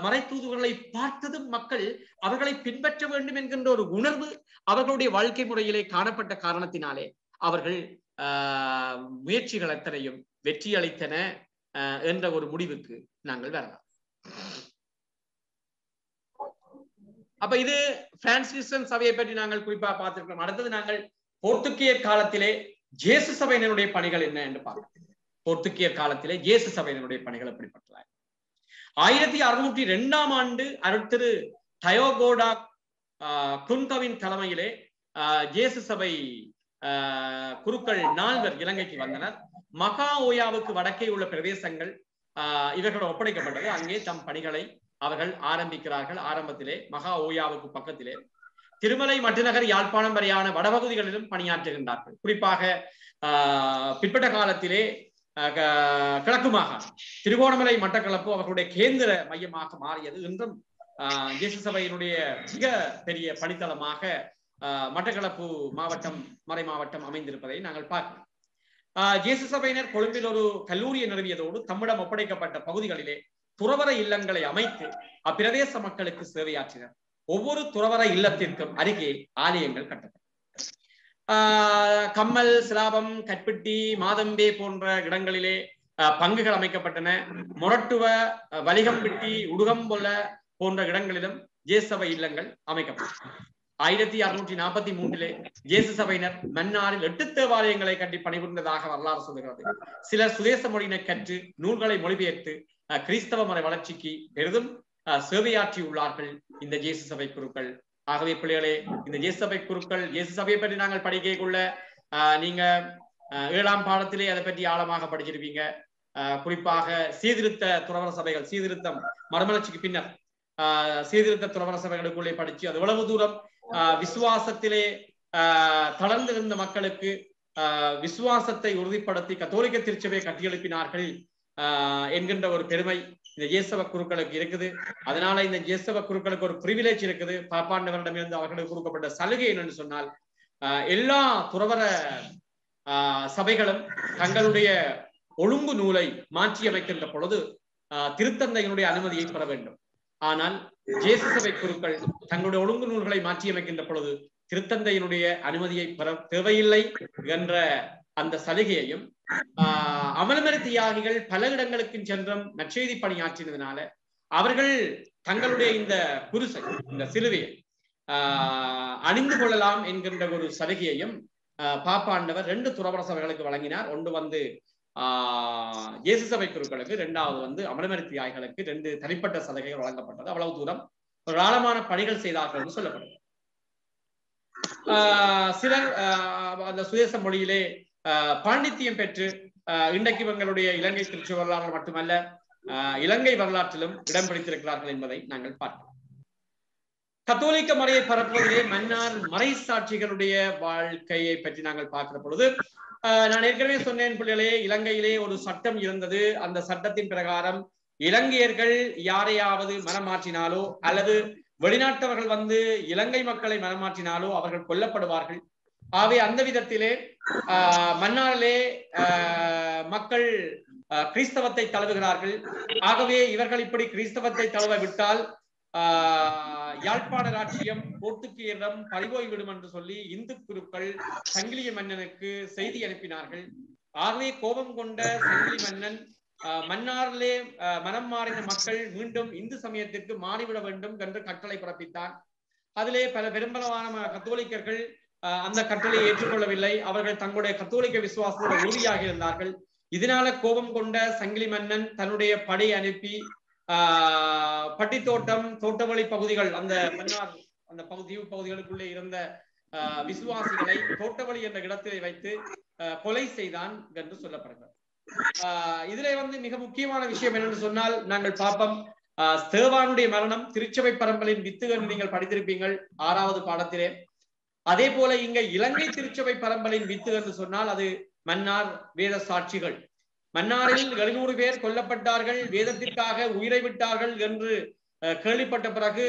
மறைத்தூதுவர்களை பார்த்ததும் மக்கள் அவர்களை பின்பற்ற வேண்டும் என்கின்ற ஒரு உணர்வு அவர்களுடைய வாழ்க்கை முறையிலே காணப்பட்ட காரணத்தினாலே அவர்கள் ஆஹ் முயற்சிகள் அத்தனையும் வெற்றி அளித்தன என்ற ஒரு முடிவுக்கு நாங்கள் வரலாம். அப்ப இது பிரான்சிஸ்டன் சபையை பற்றி நாங்கள் குறிப்பா பார்த்திருக்கிறோம். அடுத்தது நாங்கள் போர்த்துக்கியர் காலத்திலே ஜேசு சபையினருடைய பணிகள் என்ன என்று பார்க்கிறோம் போர்த்துக்கியர் காலத்திலே ஜேசு சபையினருடைய பணிகள் எப்படிப்பட்டன ஆயிரத்தி அறுநூற்றி ரெண்டாம் ஆண்டு அருட்திரு டயோகோடா ஆஹ், குன்கவின் தலைமையிலே ஆஹ், ஜேசு சபை ஆஹ், குருக்கள் நால்வர் இலங்கைக்கு வந்தனர். மகா ஓயாவுக்கு வடக்கே உள்ள பிரதேசங்கள் ஆஹ், ஒப்படைக்கப்பட்டது. அங்கே தம் பணிகளை அவர்கள் ஆரம்பிக்கிறார்கள். ஆரம்பத்திலே மகா ஓயாவுக்கு பக்கத்திலே திருமலை மட்டுநகர் யாழ்ப்பாணம் வரையான வடபகுதிகளிலும் பணியாற்றுகின்றார்கள். குறிப்பாக ஆஹ், பிற்பட்ட காலத்திலே ஆஹ், க- திருகோணமலை மட்டக்களப்பு அவர்களுடைய கேந்திர மையமாக மாறியது இன்றும் ஆஹ், இயேசு சபையினுடைய மிக பெரிய பணித்தளமாக ஆஹ், மட்டக்களப்பு மாவட்டம் மறை மாவட்டம் அமைந்திருப்பதை நாங்கள் பார்க்கிறோம். ஆஹ், இயேசு சபையினர் கொழும்பில் ஒரு கல்லூரியை நிறுவியதோடு தம்மிடம் ஒப்படைக்கப்பட்ட பகுதிகளிலே துறவர இல்லங்களை அமைத்து அப்பிரதேச மக்களுக்கு சேவையாற்றினர். ஒவ்வொரு துறவர இல்லத்திற்கும் அருகே ஆலயங்கள் கட்டப்பட்டன. கம்மல் சிலாபம் கற்பிட்டி மாதம்பே போன்ற இடங்களிலே பங்குகள் அமைக்கப்பட்டன. முரட்டுவ வலிகம்பிட்டி உடுகம்பொல போன்ற இடங்களிலும் ஜேசபை இல்லங்கள் அமைக்கப்பட்டன. ஆயிரத்தி அறுநூற்றி நாற்பத்தி மூன்றிலே ஜேசு சபையினர் மன்னாரில் எட்டு தேவாலயங்களை கட்டி பணிபுரிந்ததாக வரலாறு சொல்லுகிறது. சிலர் சுதேச மொழியினை கற்று நூல்களை மொழிபெயர்த்து கிறிஸ்தவ மறை வளர்ச்சிக்கு பெரிதும் ஆஹ் சேவையாற்றியுள்ளார்கள் இந்த ஜேசு சபை குருக்கள். ஆகவே பிள்ளைகளே இந்த ஜேசு சபை குருக்கள் இயேசு சபையை பற்றி நாங்கள் படிக்கக்குள்ள நீங்க ஏழாம் பாடத்திலே அதை பற்றி ஆழமாக படிச்சிருப்பீங்க. குறிப்பாக சீர்திருத்த துறவர சபைகள் சீர்திருத்தம் மறுமலர்ச்சிக்கு பின்னர் ஆஹ் சீர்திருத்த துறவர சபைகளுக்குள்ளே படிச்சு அது எவ்வளவு தூரம் ஆஹ் விசுவாசத்திலே ஆஹ் தளர்ந்திருந்த மக்களுக்கு ஆஹ் விசுவாசத்தை உறுதிப்படுத்தி கத்தோலிக்க திருச்சபையை கட்டியெழுப்பினார்கள் என்கின்ற ஒரு பெருமை இந்த ஜேசவ குருக்களுக்கு இருக்குது. அதனால இந்த ஜேசவ குருக்களுக்கு ஒரு பிரிவிலேஜ் இருக்குது. பாப்பாண்டவரிடமிருந்து அவர்களுக்கு கொடுக்கப்பட்ட சலுகை என்னன்னு சொன்னால் ஆஹ் எல்லா துறவர ஆஹ் சபைகளும் தங்களுடைய ஒழுங்கு நூலை மாற்றி அமைக்கின்ற பொழுது ஆஹ் திருத்தந்தையினுடைய அனுமதியை பெற வேண்டும். ஆனால் ஜேச சபை குருக்கள் தங்களுடைய ஒழுங்கு நூல்களை மாற்றி அமைக்கின்ற பொழுது திருத்தந்தையினுடைய அனுமதியை பெற தேவையில்லை என்ற அந்த சலுகையையும் ஆஹ் தியாகிகள் பல இடங்களுக்கு சென்றும் நற்செய்தி பணியாற்றினதுனால அவர்கள் தங்களுடைய இந்த குருசை இந்த சிலுவையை ஆஹ் அணிந்து கொள்ளலாம் என்கின்ற ஒரு சலுகையையும் பாப்பாண்டவர் ரெண்டு துறவர சபைகளுக்கு வழங்கினார். ஒன்று வந்து ஆஹ் இயேசு சபை குருக்களுக்கு இரண்டாவது வந்து அமலமரி தியாகிகளுக்கு ரெண்டு தனிப்பட்ட சலுகைகள் வழங்கப்பட்டது. அவ்வளவு தூரம் ஒரு ஆழமான பணிகள் செய்தார்கள் என்று சொல்லப்படுது ஆஹ் சிலர் அந்த சுதேச மொழியிலே பாண்டித்தியம் பெற்று இன்றைக்கு இவங்களுடைய இலங்கை திருச்சி வரலாறு மட்டுமல்ல இலங்கை வரலாற்றிலும் இடம் பிடித்திருக்கிறார்கள் என்பதை நாங்கள் பார்க்கிறோம். கத்தோலிக்க முறையை பரப்புவதிலே மன்னார் மறை சாட்சிகளுடைய வாழ்க்கையை பற்றி நாங்கள் பார்க்கிற பொழுது ஆஹ் நான் ஏற்கனவே சொன்னேன் பிள்ளைகளே இலங்கையிலே ஒரு சட்டம் இருந்தது. அந்த சட்டத்தின் பிரகாரம் இலங்கையர்கள் யாரையாவது மனமாற்றினாலோ அல்லது வெளிநாட்டவர்கள் வந்து இலங்கை மக்களை மனமாற்றினாலோ அவர்கள் கொல்லப்படுவார்கள் ஆகவே அந்த விதத்திலே ஆஹ் மன்னாரிலே ஆஹ் மக்கள் கிறிஸ்தவத்தை தழுவுகிறார்கள். ஆகவே இவர்கள் இப்படி கிறிஸ்தவத்தை தழுவ விட்டால் ஆஹ் யாழ்ப்பாண ராட்சியம் போர்த்துக்கீரிடம் பறிபோய்விடும் என்று சொல்லி இந்து குருக்கள் சங்கிலிய மன்னனுக்கு செய்தி அனுப்பினார்கள். ஆகவே கோபம் கொண்ட சங்கிலி மன்னன் ஆஹ் மன்னாரிலே மனம் மாறின மக்கள் மீண்டும் இந்து சமயத்திற்கு மாறிவிட வேண்டும் என்று கட்டளை பிறப்பித்தார் அதிலே பல பெரும்பளவான கத்தோலிக்கர்கள் அந்த கட்டளை ஏற்றுக்கொள்ளவில்லை. அவர்கள் தங்களுடைய கத்தோலிக்க விசுவாசத்தோட உறுதியாக இருந்தார்கள். இதனால கோபம் கொண்ட சங்கிலி மன்னன் தன்னுடைய படை அனுப்பி ஆஹ் பட்டித்தோட்டம் தோட்டவழி பகுதிகள் அந்த மன்னார் அந்த பகுதி பகுதிகளுக்குள்ளே இருந்த விசுவாசிகளை தோட்டவழி என்ற இடத்திலே வைத்து ஆஹ் கொலை செய்தான் என்று சொல்லப்படுகிறது. ஆஹ் இதுல வந்து மிக முக்கியமான விஷயம் என்னன்னு சொன்னால் நாங்கள் பார்ப்போம். ஆஹ் ஸ்தேவானுடைய மரணம் திருச்சபை பரம்பலின் வித்துகள் நீங்கள் படித்திருப்பீங்கள் ஆறாவது பாடத்திலே. அதே போல இங்க இலங்கை திருச்சபை பரம்பலின் வித்து என்று சொன்னால் அது மன்னார் வேத சாட்சிகள். மன்னாரில் எழுநூறு பேர் கொல்லப்பட்டார்கள் வேதத்திற்காக உயிரை விட்டார்கள் என்று அஹ், கேள்விப்பட்ட பிறகு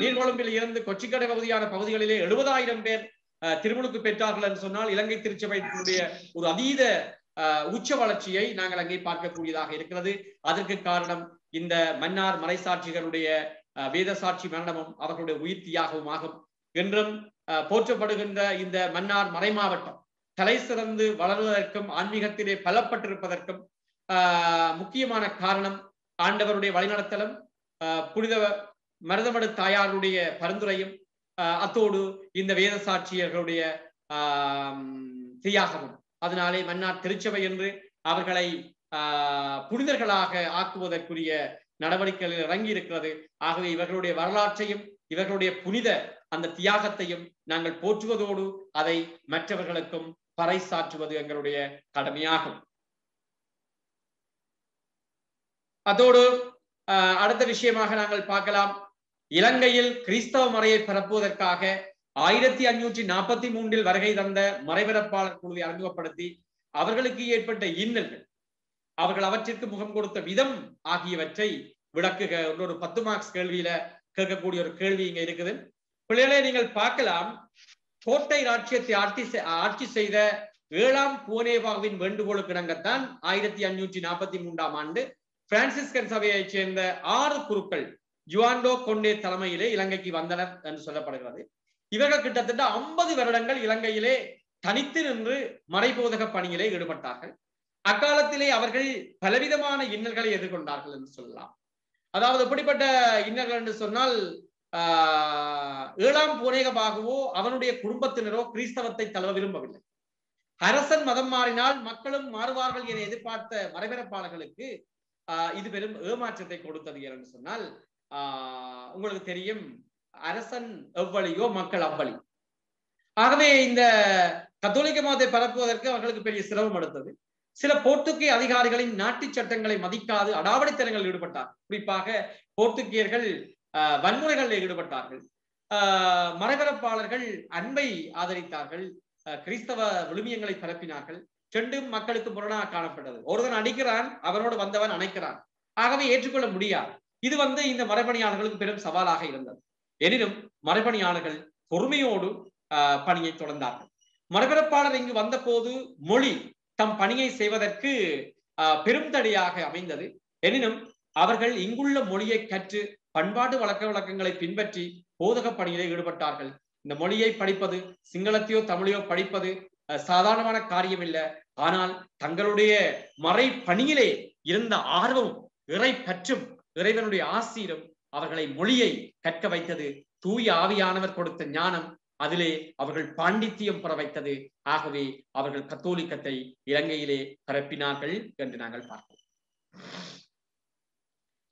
நீர்கொழும்பில் இருந்து கொச்சிக்கடை பகுதியான பகுதிகளிலே எழுபதாயிரம் பேர் அஹ், திருமுழுக்கு பெற்றார்கள் என்று சொன்னால் இலங்கை திருச்சபையினுடைய ஒரு அதீத அஹ், உச்ச வளர்ச்சியை நாங்கள் அங்கே பார்க்கக்கூடியதாக இருக்கிறது. அதற்கு காரணம் இந்த மன்னார் மறைசாட்சிகளுடைய அஹ், வேத சாட்சி மரணமும் அவர்களுடைய உயிர் தியாகமும் ஆகும். என்றும் போற்றப்படுகின்ற இந்த மன்னார் மறை மாவட்டம் தலை சிறந்து வளர்வதற்கும் ஆன்மீகத்திலே பலப்பட்டிருப்பதற்கும் ஆஹ் முக்கியமான காரணம் ஆண்டவருடைய வழிநடத்தலும் ஆஹ் புனித மருதமடு தாயாருடைய பரிந்துரையும் ஆஹ் அத்தோடு இந்த வேத சாட்சியர்களுடைய ஆஹ் தியாகமும். அதனாலே மன்னார் திருச்சபை என்று அவர்களை ஆஹ் புனிதர்களாக ஆக்குவதற்குரிய நடவடிக்கைகளில் இறங்கி இருக்கிறது ஆகவே இவர்களுடைய வரலாற்றையும் இவர்களுடைய புனித அந்த தியாகத்தையும் நாங்கள் போற்றுவதோடு அதை மற்றவர்களுக்கும் பறைசாற்றுவது எங்களுடைய கடமையாகும். அதோடு அடுத்த விஷயமாக நாங்கள் பார்க்கலாம். இலங்கையில் கிறிஸ்தவ மறையை பரப்புவதற்காக ஆயிரத்தி அஞ்சூற்றி நாற்பத்தி மூன்றில் வருகை தந்த மறைபரப்பாளர் குழுவை அறிமுகப்படுத்தி அவர்களுக்கு ஏற்பட்ட இன்னல்கள் அவர்கள் அவற்றிற்கு முகம் கொடுத்த விதம் ஆகியவற்றை விளக்குக. ஒரு பத்து மார்க்ஸ் கேள்வியில கேட்கக்கூடிய ஒரு கேள்வி இங்க இருக்குது. பிள்ளைகளை நீங்கள் பார்க்கலாம். கோட்டை ராட்சியத்தை ஆட்சி ஆட்சி செய்த ஏழாம் புவனேவாவின் வேண்டுகோளுக்கு இணங்கத்தான் ஆயிரத்தி அஞ்சூற்றி நாற்பத்தி மூன்றாம் ஆண்டு பிரான்சிஸ்கன் சபையைச் சேர்ந்த ஆறு குருக்கள் ஜுவாண்டோ கொண்டே தலைமையிலே இலங்கைக்கு வந்தனர் என்று சொல்லப்படுகிறது. இவர்கள் கிட்டத்தட்ட ஐம்பது வருடங்கள் இலங்கையிலே தனித்து நின்று மறைபோதக பணியிலே ஈடுபட்டார்கள். அக்காலத்திலே அவர்கள் பலவிதமான இன்னல்களை எதிர்கொண்டார்கள் என்று சொல்லலாம். அதாவது எப்படிப்பட்ட இன்னல்கள் என்று சொன்னால் ஏழாம் பூரேகமாகவோ அவனுடைய குடும்பத்தினரோ கிறிஸ்தவத்தை தழுவ விரும்பவில்லை. அரசன் மதம் மாறினால் மக்களும் மாறுவார்கள் என எதிர்பார்த்த மறைபரப்பாளர்களுக்கு ஆஹ், இது பெரும் ஏமாற்றத்தை கொடுத்தது என்று சொன்னால் ஆஹ், உங்களுக்கு தெரியும் அரசன் எவ்வளியோ மக்கள் அவ்வளி ஆகவே இந்த கத்தோலிக்க மதத்தை பரப்புவதற்கு அவர்களுக்கு பெரிய சிரமம் எடுத்தது சில போர்த்துகே அதிகாரிகளின் நாட்டு சட்டங்களை மதிக்காது அடாவடித்தனங்கள் ஈடுபட்டார். குறிப்பாக போர்த்துகேயர்கள் வன்முறைகளில் ஈடுபட்டார்கள். ஆஹ், அன்பை ஆதரித்தார்கள். கிறிஸ்தவ விழுமியங்களை பரப்பினார்கள். செண்டும் மக்களுக்கு முரணாக காணப்பட்டது. ஒருவன் அடிக்கிறான் அவனோடு வந்தவன் அணைக்கிறான். ஆகவே ஏற்றுக்கொள்ள முடியாது. இது வந்து இந்த மரபணியாளர்களுக்கு பெரும் சவாலாக இருந்தது. எனினும் மரபணியாளர்கள் பொறுமையோடு ஆஹ், பணியை தொடர்ந்தார்கள். மரபரப்பாளர் இங்கு வந்தபோது மொழி தம் பணியை செய்வதற்கு ஆஹ், பெரும் தடையாக அமைந்தது. எனினும் அவர்கள் இங்குள்ள மொழியை கற்று பண்பாட்டு வழக்க வழக்கங்களை பின்பற்றி போதக பணியிலே ஈடுபட்டார்கள். இந்த மொழியை படிப்பது சிங்களத்தையோ தமிழையோ படிப்பது அஹ், சாதாரணமான காரியம் இல்லை ஆனால் தங்களுடைய மறை பணியிலே இருந்த ஆர்வம் இறை பற்றும் இறைவனுடைய ஆசீரும் அவர்களை மொழியை கற்க வைத்தது. தூய ஆவியானவர் கொடுத்த ஞானம் அதிலே அவர்கள் பாண்டித்தியம் பெற வைத்தது. ஆகவே அவர்கள் கத்தோலிக்கத்தை இலங்கையிலே பரப்பினார்கள் என்று நாங்கள் பார்ப்போம்.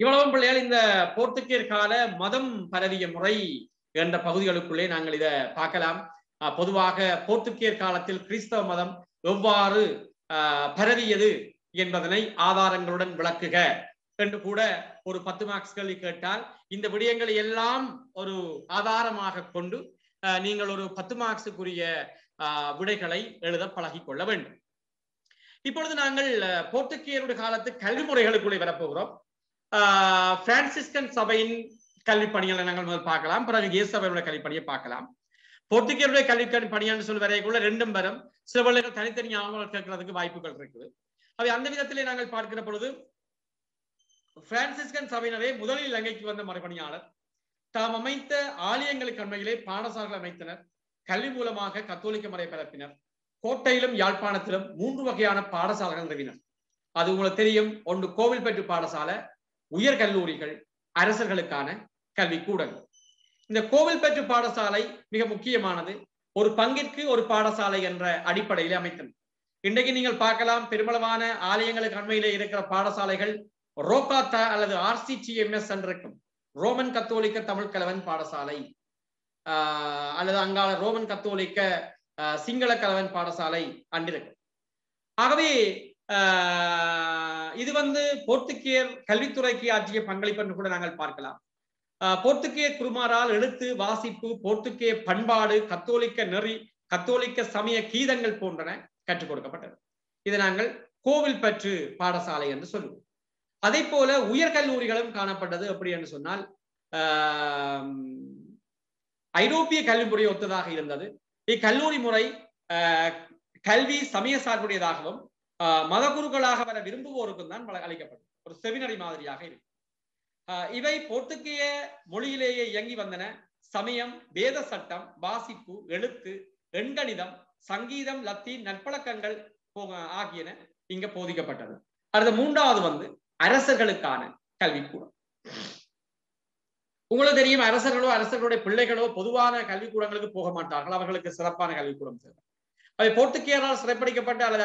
இவ்வளவும் பிள்ளைகள் இந்த போர்த்துகேர் கால மதம் பரவிய முறை என்ற பகுதிகளுக்குள்ளே நாங்கள் இதை பார்க்கலாம். பொதுவாக போர்த்துகேர் காலத்தில் கிறிஸ்தவ மதம் எவ்வாறு பரவியது என்பதனை ஆதாரங்களுடன் விளக்குக என்று கூட ஒரு பத்து மார்க்ஸ் கேள்வி கேட்டால் இந்த விடயங்களை எல்லாம் ஒரு ஆதாரமாக கொண்டு அஹ், நீங்கள் ஒரு பத்து மார்க்ஸுக்குரிய விடைகளை எழுத பழகிக்கொள்ள வேண்டும். இப்பொழுது நாங்கள் அஹ், காலத்து கல்வி முறைகளுக்குள்ளே வரப்போகிறோம். பிரான்சிஸ்கன் சபையின் கல்வி பணிகளை நாங்கள் முதல் பார்க்கலாம். பிறகு இயேசு சபையுடைய கல்வி பணியை பார்க்கலாம். போர்த்துகேயருடைய கல்வி பணியான்னு சொல்லி வரைக்குள்ள ரெண்டும் வரும். சில பிள்ளைகள் தனித்தனியாக கேட்கறதுக்கு வாய்ப்புகள் இருக்குது. அவை அந்த விதத்திலே நாங்கள் பார்க்கிற பொழுது பிரான்சிஸ்கன் சபையினரே முதலில் இலங்கைக்கு வந்த மறுபணியாளர் தாம் அமைத்த ஆலயங்களுக்கு அண்மையிலே பாடசாலைகள் அமைத்தனர் கல்வி மூலமாக கத்தோலிக்க முறை பரப்பினர் கோட்டையிலும் யாழ்ப்பாணத்திலும் மூன்று வகையான பாடசாலைகள் நிறுவினர். அது உங்களுக்கு தெரியும். ஒன்று கோவில்பேட்டு பாடசாலை உயர் கல்லூரிகள் அரசர்களுக்கான கல்விக்கூடங்கள். இந்த கோவில்பற்று பாடசாலை மிக முக்கியமானது. ஒரு பங்கிற்கு ஒரு பாடசாலை என்ற அடிப்படையில் அமைத்தனர் இன்றைக்கு நீங்கள் பார்க்கலாம் பெருமளவான ஆலயங்களுக்கு அண்மையிலே இருக்கிற பாடசாலைகள் ரோகாத்தா அல்லது ஆர்சிடிஎம்எஸ் என்றிருக்கும். ரோமன் கத்தோலிக்க தமிழ் கலவன் பாடசாலை ஆஹ் அல்லது அங்கால ரோமன் கத்தோலிக்க ஆஹ் சிங்கள கலவன் பாடசாலை அன்றிருக்கும். ஆகவே இது வந்து போர்த்துகேயர் கல்வித்துறைக்கு ஆற்றிய பங்களிப்பு என்று கூட நாங்கள் பார்க்கலாம். ஆஹ் போர்த்துகேய குருமாரால் எழுத்து வாசிப்பு போர்த்துகேய பண்பாடு கத்தோலிக்க நெறி கத்தோலிக்க சமய கீதங்கள் போன்றன கற்றுக் கொடுக்கப்பட்டது. இதை நாங்கள் கோவில் பற்று பாடசாலை என்று சொல்லுவோம். அதே போல உயர்கல்லூரிகளும் காணப்பட்டது அப்படி என்று சொன்னால் ஆஹ் ஐரோப்பிய கல்வி முறை ஒத்ததாக இருந்தது. இக்கல்லூரி முறை ஆஹ் கல்வி சமய சார்புடையதாகவும் ஆஹ் மதகுருக்களாக வர விரும்புவோருக்கும் தான் அழைக்கப்படும் ஒரு செமினரி மாதிரியாக இருக்கு ஆஹ் இவை போர்த்துக்கிய மொழியிலேயே இயங்கி வந்தன. சமயம் வேத சட்டம் வாசிப்பு எழுத்து எண்கணிதம் சங்கீதம் லத்தீன் நற்பழக்கங்கள் போக- ஆகியன இங்க போதிக்கப்பட்டது. அடுத்த மூன்றாவது வந்து அரசர்களுக்கான கல்விக்கூடம். உங்களுக்கு தெரியும் அரசர்களோ அரசர்களுடைய பிள்ளைகளோ பொதுவான கல்விக்கூடங்களுக்கு போக மாட்டார்கள். அவர்களுக்கு சிறப்பான கல்விக்கூடம் தேவை. அவை போர்த்துகேயரால் சிறைப்பிடிக்கப்பட்ட அல்லது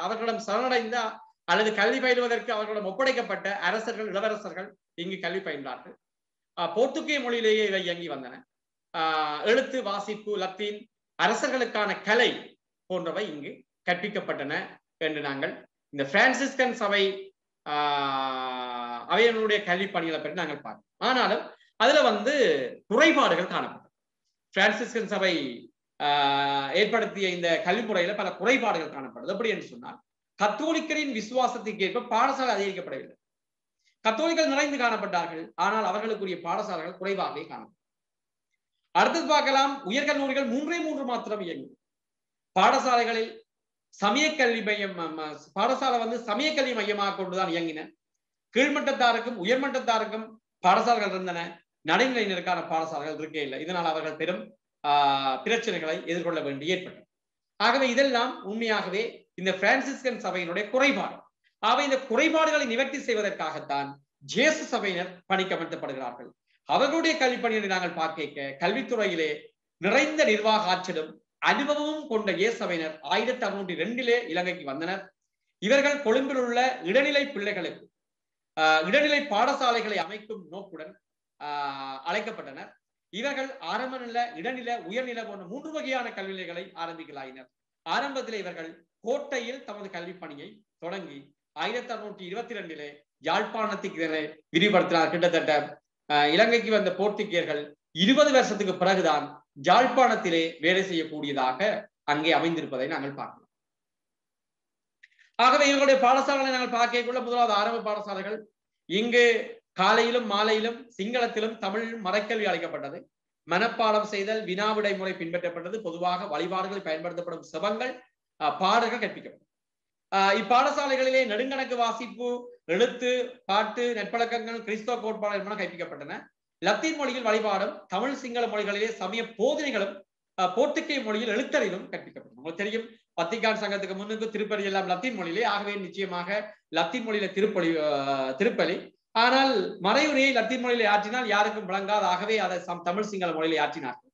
அவர்களிடம் சரணடைந்த அல்லது கல்வி பயில்வதற்கு அவர்களிடம் ஒப்படைக்கப்பட்ட அரசர்கள் இளவரசர்கள் இங்கு கல்வி பயின்றார்கள். ஆஹ் போர்த்துகேய மொழியிலேயே இவை இயங்கி வந்தன. ஆஹ் எழுத்து வாசிப்பு லத்தீன் அரசர்களுக்கான கலை போன்றவை இங்கு கற்பிக்கப்பட்டன என்று நாங்கள் இந்த பிரான்சிஸ்கன் சபை ஆஹ் அவையனுடைய கல்வி பணிகளை பற்றி நாங்கள் பார்க்கணும் ஆனாலும் அதுல வந்து குறைபாடுகள் காணப்படும் பிரான்சிஸ்கன் சபை ஏற்படுத்திய இந்த கல்வி முறையில பல குறைபாடுகள் காணப்படுது. எப்படி என்று சொன்னால் கத்தோலிக்கரின் விசுவாசத்துக்கு ஏற்ப பாடசாலை அதிகரிக்கப்படவில்லை. கத்தோலிக்கர்கள் நிறைந்து காணப்பட்டார்கள். ஆனால் அவர்களுக்குரிய பாடசாலைகள் குறைவாகவே காணப்படும் அடுத்தது பார்க்கலாம் உயர்கல்லூரிகள் மூன்றே மூன்று மாத்திரம் இயங்கும். பாடசாலைகளில் சமயக்கல்வி மையம் பாடசாலை வந்து சமயக்கல்வி மையமாக கொண்டுதான் இயங்கின. கீழ்மட்டத்தாருக்கும் உயர்மட்டத்தாருக்கும் பாடசாலைகள் இருந்தன. நடைநிலையினருக்கான பாடசாலைகள் இருக்கே இல்லை. இதனால் அவர்கள் பெரும் பிரச்சனைகளை எதிர்கொள்ள வேண்டி ஏற்பட்டது. ஆகவே இதெல்லாம் உண்மையாகவே இந்த பிரான்சிஸ்கன் சபையினுடைய குறைபாடு. அவை இந்த குறைபாடுகளை நிவர்த்தி செய்வதற்காகத்தான் ஜேசு சபையினர் பணிக்கமர்த்தப்படுகிறார்கள். அவர்களுடைய கல்வி பணியை நாங்கள் பார்க்க கல்வித்துறையிலே நிறைந்த நிர்வாக ஆற்றலும் அனுபவமும் கொண்ட இயேசவையினர் ஆயிரத்தி அறுநூற்றி ரெண்டிலே இலங்கைக்கு வந்தனர். இவர்கள் கொழும்பில் உள்ள இடைநிலை பிள்ளைகளுக்கு ஆஹ், இடைநிலை பாடசாலைகளை அமைக்கும் நோக்குடன் ஆஹ், அழைக்கப்பட்டனர். இவர்கள் ஆரம்ப நில இடைநில உயர்நில போன்ற மூன்று வகையான கல்வி நிலைகளை ஆரம்பிக்கலாயினர். ஆரம்பத்தில் இவர்கள் கோட்டையில் தமது கல்வி பணியை தொடங்கி ஆயிரத்தி அறுநூற்றி இருபத்தி ரெண்டிலே யாழ்ப்பாணத்துக்கு இதனை விரிவுபடுத்தினார். கிட்டத்தட்ட ஆஹ், இலங்கைக்கு வந்த போர்த்துகீயர்கள் இருபது வருஷத்துக்கு பிறகுதான் யாழ்ப்பாணத்திலே வேலை செய்யக்கூடியதாக அங்கே அமைந்திருப்பதை நாங்கள் பார்க்கலாம் ஆகவே இவர்களுடைய பாடசாலைகளை நாங்கள் பார்க்கக்குள்ள முதலாவது ஆரம்ப பாடசாலைகள் இங்கு காலையிலும் மாலையிலும் சிங்களத்திலும் தமிழிலும் மறைக்கல்வி அழைக்கப்பட்டது மனப்பாடம் செய்தல் வினாவிடை முறை பின்பற்றப்பட்டது. பொதுவாக வழிபாடுகளில் பயன்படுத்தப்படும் சிவங்கள் பாடல்கள் கற்பிக்கப்படும் இப்பாடசாலைகளிலே நெடுங்கணக்கு வாசிப்பு எழுத்து பாட்டு நெற்பழக்கங்கள் கிறிஸ்தவ கோட்பாடு என்பன கற்பிக்கப்பட்டன. லத்தீன் மொழியில் வழிபாடும் தமிழ் சிங்கள மொழிகளிலே சமய போதனைகளும் அஹ், மொழியில் எழுத்தறிவும் கற்பிக்கப்படும் உங்களுக்கு தெரியும் பத்திரிகான் சங்கத்துக்கு முன்னுக்கு திருப்பலி எல்லாம் லத்தீன் மொழியிலே. ஆகவே நிச்சயமாக லத்தீன் மொழியில திருப்பலி அஹ், திருப்பலி ஆனால் மறையுரையை லத்தீன் மொழியில ஆற்றினால் யாருக்கும் விளங்காத. ஆகவே அதை தமிழ் சிங்கள மொழியில ஆற்றினார்கள்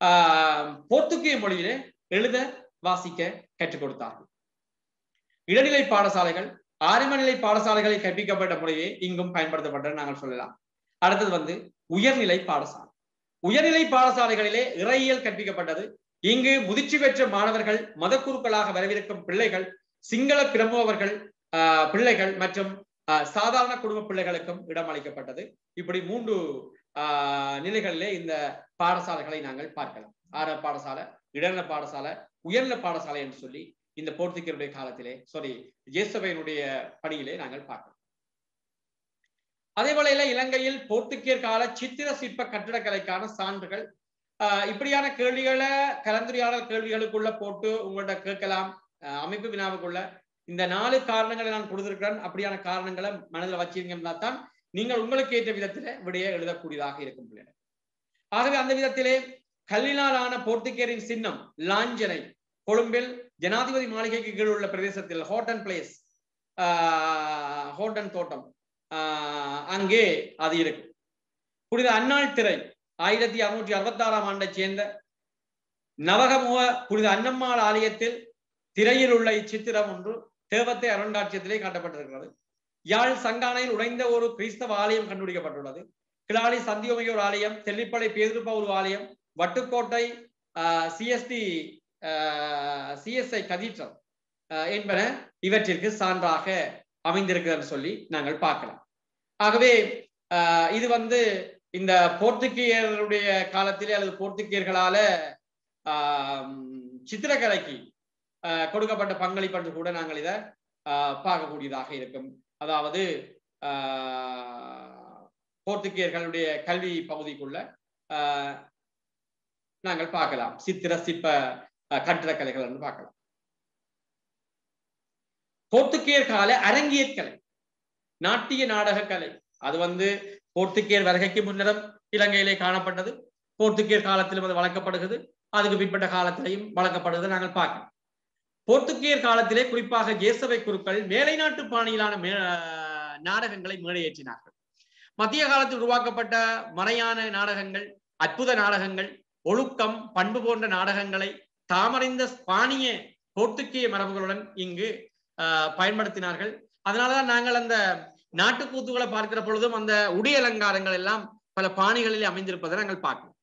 ஆஹ் மொழியிலே எழுத வாசிக்க கற்றுக் கொடுத்தார்கள். இடைநிலை பாடசாலைகள் ஆரம்பநிலை பாடசாலைகளை பாடசாலைகளில் கற்பிக்கப்பட்ட முறையே இங்கும் பயன்படுத்தப்பட்டது நாங்கள் சொல்லலாம். அடுத்தது வந்து உயர்நிலை பாடசாலை. உயர்நிலை பாடசாலைகளிலே இறையியல் கற்பிக்கப்பட்டது. இங்கு முதிர்ச்சி பெற்ற மாணவர்கள் மதக்குருக்களாக வரவிருக்கும் பிள்ளைகள் சிங்கள பிரமுகவர்கள் ஆஹ் பிள்ளைகள் மற்றும் சாதாரண குடும்ப பிள்ளைகளுக்கும் இடம் அளிக்கப்பட்டது. இப்படி மூன்று ஆஹ் நிலைகளிலே இந்த பாடசாலைகளை நாங்கள் பார்க்கலாம். ஆரம்ப பாடசாலை இடைநில பாடசாலை உயர்நில பாடசாலை என்று சொல்லி இந்த போர்த்துகீயருடைய காலத்திலே சாரி இயேசுவையினுடைய பணியிலே நாங்கள் பார்க்கலாம். அதே போல இலங்கையில் போர்த்துகீயர் கால சித்திர சிற்ப கட்டிடக்கலைக்கான சான்றுகள் ஆஹ் இப்படியான கேள்விகளை கலந்துரையாடல் கேள்விகளுக்குள்ள போட்டு உங்கள்ட்ட கேட்கலாம். அமைப்பு வினாவுக்குள்ள இந்த நாலு காரணங்களை நான் கொடுத்திருக்கிறேன். அப்படியான காரணங்களை மனதில் வச்சிருங்கன்னா தான் நீங்கள் உங்களுக்கு ஏற்ற விதத்தில விடைய எழுதக்கூடியதாக இருக்கும் பிள்ளைகள். ஆகவே அந்த விதத்திலே கல்லினாலான போர்த்துகேரின் சின்னம் லாஞ்சனை கொழும்பில் ஜனாதிபதி மாளிகைக்கு கீழ் உள்ள பிரதேசத்தில் ஹோட்டன் பிளேஸ் ஹோட்டன் தோட்டம் ஆஹ் அங்கே அது இருக்கு புனித அன்னாள் திரை ஆயிரத்தி அறுநூற்றி அறுபத்தி ஆறாம் ஆண்டை சேர்ந்த நவகமுக புனித அன்னம்மாள் ஆலயத்தில் திரையில் உள்ள இச்சித்திரம் ஒன்று தேவத்தை அரண்டாட்சியத்திலே காட்டப்பட்டிருக்கிறது. யாழ் சங்கானையில் உடைந்த ஒரு கிறிஸ்தவ ஆலயம் கண்டுபிடிக்கப்பட்டுள்ளது. கிளாலி சந்தியோமையோர் ஆலயம் தெல்லிப்பளை பேதுருப்பவுரு ஆலயம் வட்டுக்கோட்டை சிஎஸ்டி சிஎஸ்ஐ கதீட்ரல் என்பன இவற்றிற்கு சான்றாக அமைந்திருக்கிறது சொல்லி நாங்கள் பார்க்கலாம். ஆகவே ஆஹ் இது வந்து இந்த போர்த்துகீயருடைய காலத்திலே அல்லது போர்த்துகீயர்களால ஆஹ் சித்திரக்கலைக்கு கொடுக்கப்பட்ட பங்களிப்பன்று கூட நாங்கள் இதை ஆஹ் பார்க்கக்கூடியதாக இருக்கும். அதாவது ஆஹ் கல்வி பகுதிக்குள்ள ஆஹ் நாங்கள் பார்க்கலாம். சித்திர சிப்ப கட்டிடக்கலைகள் என்று பார்க்கலாம். போர்த்துகேயர் கால அரங்கியற்கலை நாட்டிய நாடக கலை. அது வந்து போர்த்துகேயர் வருகைக்கு முன்னரும் இலங்கையிலே காணப்பட்டது. போர்த்துகேயர் காலத்திலும் அது வழங்கப்படுகிறது அதுக்கு பின்பட்ட காலத்திலையும் வழங்கப்படுகிறது நாங்கள் பார்க்கலாம். போர்த்துகேயர் காலத்திலே குறிப்பாக கேசவை குருக்கள் மேலை நாட்டு பாணியிலான மே நாடகங்களை மேடையேற்றினார்கள். மத்திய காலத்தில் உருவாக்கப்பட்ட மறையான நாடகங்கள் அற்புத நாடகங்கள் ஒழுக்கம் பண்பு போன்ற நாடகங்களை தாமரைந்த ஸ்பானிய போர்த்துக்கிய மரபுகளுடன் இங்கு பயன்படுத்தினார்கள். அதனாலதான் நாங்கள் அந்த நாட்டுக்கூத்துகளை பார்க்கிற பொழுதும் அந்த உடை அலங்காரங்கள் எல்லாம் பல பாணிகளிலே அமைந்திருப்பதை நாங்கள் பார்க்கணும்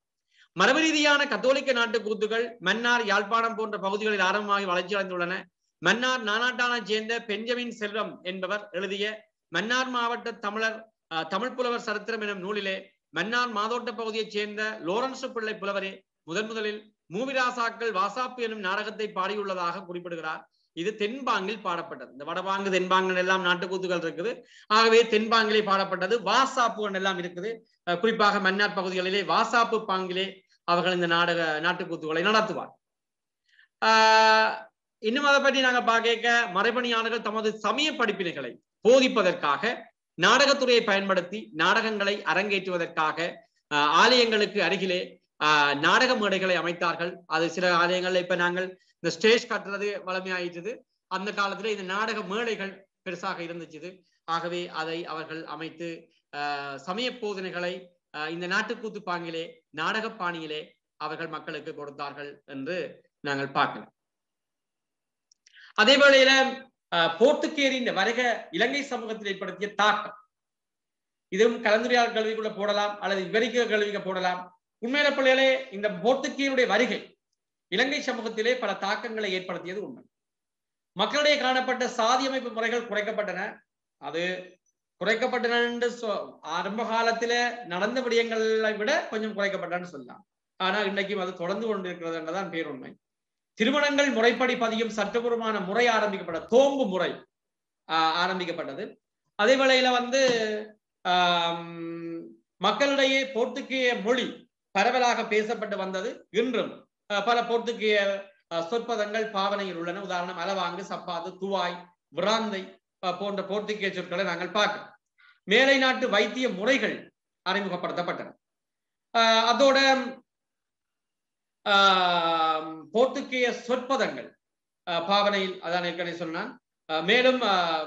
மரபு ரீதியான கத்தோலிக்க நாட்டு கூத்துகள் மன்னார் யாழ்ப்பாணம் போன்ற பகுதிகளில் ஆரம்பமாகி வளர்ச்சி அடைந்துள்ளன. மன்னார் நானாட்டானைச் சேர்ந்த பெஞ்சமின் செல்வம் என்பவர் எழுதிய மன்னார் மாவட்ட தமிழர் அஹ், தமிழ் புலவர் சரித்திரம் எனும் நூலிலே மன்னார் மாதோட்ட பகுதியைச் சேர்ந்த லோரன்சு பிள்ளை புலவரே முதன் முதலில் மூவிராசாக்கள் வாசாப்பு எனும் நாடகத்தை பாடியுள்ளதாக குறிப்பிடுகிறார். இது தென்பாங்கில் பாடப்பட்டது. இந்த வடபாங்கு தென்பாங்கு எல்லாம் நாட்டுக்கூத்துகள் இருக்குது. ஆகவே தென்பாங்கிலே பாடப்பட்டது. வாசாப்பு எல்லாம் இருக்குது. குறிப்பாக மன்னார் பகுதிகளிலே வாசாப்பு பாங்கிலே அவர்கள் இந்த நாடக நாட்டுக்கூத்துகளை நடத்துவார். ஆஹ் இன்னும் அதை பற்றி நாங்க பார்க்க மரபணியாளர்கள் தமது சமய படிப்பினைகளை போதிப்பதற்காக நாடகத்துறையை பயன்படுத்தி நாடகங்களை அரங்கேற்றுவதற்காக ஆலயங்களுக்கு அருகிலே ஆஹ் நாடக மேடைகளை அமைத்தார்கள். அது சில ஆலயங்கள்ல இப்ப நாங்கள் இந்த ஸ்டேஜ் கட்டுறது வளமையாயிட்டது. அந்த காலத்துல இந்த நாடக மேடைகள் பெருசாக இருந்துச்சு ஆகவே அதை அவர்கள் அமைத்து ஆஹ் சமய போதனைகளை ஆஹ் இந்த நாட்டுக்கூத்து பாங்கிலே நாடக பாணியிலே அவர்கள் மக்களுக்கு கொடுத்தார்கள் என்று நாங்கள் பார்க்கலாம். அதே வேளையில ஆஹ் போர்த்துக்கேரின் வருக இலங்கை சமூகத்தில் ஏற்படுத்திய தாக்கம். இதுவும் கலந்துரையாடல் கல்விக்குள்ள போடலாம் அல்லது விவரிக்க கல்விக்கு போடலாம். உண்மையில பிள்ளைகளே இந்த போர்த்துக்கேருடைய வருகை இலங்கை சமூகத்திலே பல தாக்கங்களை ஏற்படுத்தியது உண்மை. மக்களிடையே காணப்பட்ட சாதி அமைப்பு முறைகள் குறைக்கப்பட்டன. அது குறைக்கப்பட்டன என்று ஆரம்ப காலத்தில நடந்த விடயங்களை விட கொஞ்சம் குறைக்கப்பட்டன்னு சொல்லலாம். ஆனால் இன்றைக்கும் அது தொடர்ந்து கொண்டிருக்கிறது என்றுதான் பேருண்மை. திருமணங்கள் முறைப்படி பதியும் சட்டபூர்வமான முறை ஆரம்பிக்கப்பட்ட தோம்பு முறை ஆஹ் ஆரம்பிக்கப்பட்டது. அதே வேளையில வந்து மக்களிடையே போர்த்துகேய மொழி பரவலாக பேசப்பட்டு வந்தது இன்றும். பல போர்த்துகேய சொற்பதங்கள் பாவனையில் உள்ளன. உதாரணம் அலவாங்கு சப்பாது துவாய் விராந்தை போன்ற போர்த்துகேய சொற்களை நாங்கள் பார்க்கிறோம். மேலை நாட்டு வைத்திய முறைகள் அறிமுகப்படுத்தப்பட்டன. அதோட ஆஹ், சொற்பதங்கள் பாவனையில் அதான் ஏற்கனவே சொன்னான். அஹ், மேலும் அஹ்,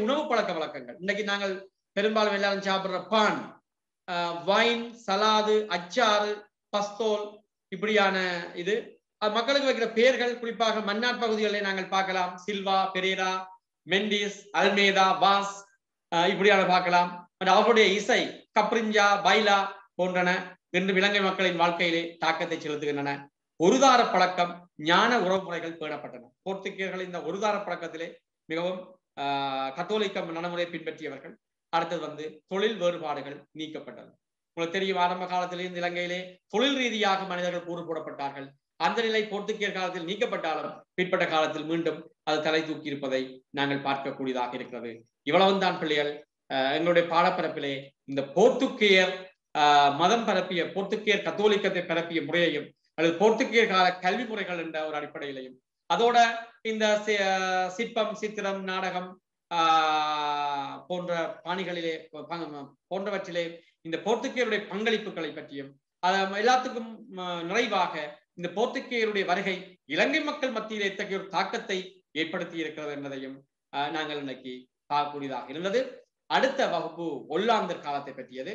உணவு பழக்க வழக்கங்கள். இன்னைக்கு நாங்கள் பெரும்பாலும் எல்லாரும் சாப்பிடுற பான் வைன் சலாது அச்சாறு பஸ்தோல் இப்படியான இது. மக்களுக்கு வைக்கிற பெயர்கள் குறிப்பாக மன்னார் பகுதிகளில் நாங்கள் பார்க்கலாம். சில்வா பெரேரா மெண்டிஸ் அல்மேதா வாஸ் இப்படியான பார்க்கலாம். மற்றும் இசை கப்ரிஞ்சா பைலா போன்றன இன்று இலங்கை மக்களின் வாழ்க்கையிலே தாக்கத்தை செலுத்துகின்றன. ஒருதார பழக்கம் ஞான உறவுமுறைகள் பேணப்பட்டன. போர்த்துகீயர்கள் இந்த ஒருதார பழக்கத்திலே மிகவும் ஆஹ் கத்தோலிக்க நடைமுறை பின்பற்றியவர்கள். அடுத்தது வந்து தொழில் வேறுபாடுகள் நீக்கப்பட்டது. உங்களுக்கு தெரியும் ஆரம்ப காலத்திலிருந்து இலங்கையிலே தொழில் ரீதியாக மனிதர்கள் கூறு போடப்பட்டார்கள். அந்த நிலை போர்த்துகீயர் காலத்தில் நீக்கப்பட்டாலும் பிற்பட்ட காலத்தில் மீண்டும் அது தலை தூக்கி இருப்பதை நாங்கள் பார்க்கக்கூடியதாக இருக்கிறது. இவ்வளவு தான் பிள்ளைகள். எங்களுடைய பாடப்பரப்பிலே இந்த போர்த்துகேயர் மதம் பரப்பிய போர்த்துகேயர் கத்தோலிக்கத்தை பரப்பிய முறையையும் அல்லது போர்த்துகேயர் கால கல்வி முறைகள் என்ற ஒரு அடிப்படையிலையும் அதோட இந்த சிற்பம் சித்திரம் நாடகம் ஆஹ் போன்ற பாணிகளிலே போன்றவற்றிலே இந்த போர்த்துகேயருடைய பங்களிப்புகளை பற்றியும் எல்லாத்துக்கும் நிறைவாக இந்த போர்த்துகேயருடைய வருகை இலங்கை மக்கள் மத்தியில் எத்தகைய ஒரு தாக்கத்தை ஏற்படுத்தி இருக்கிறது என்பதையும் நாங்கள் இன்னைக்கு பார்க்கக்கூடியதாக இருந்தது. அடுத்த வகுப்பு ஒல்லாந்தர் காலத்தை பற்றியது.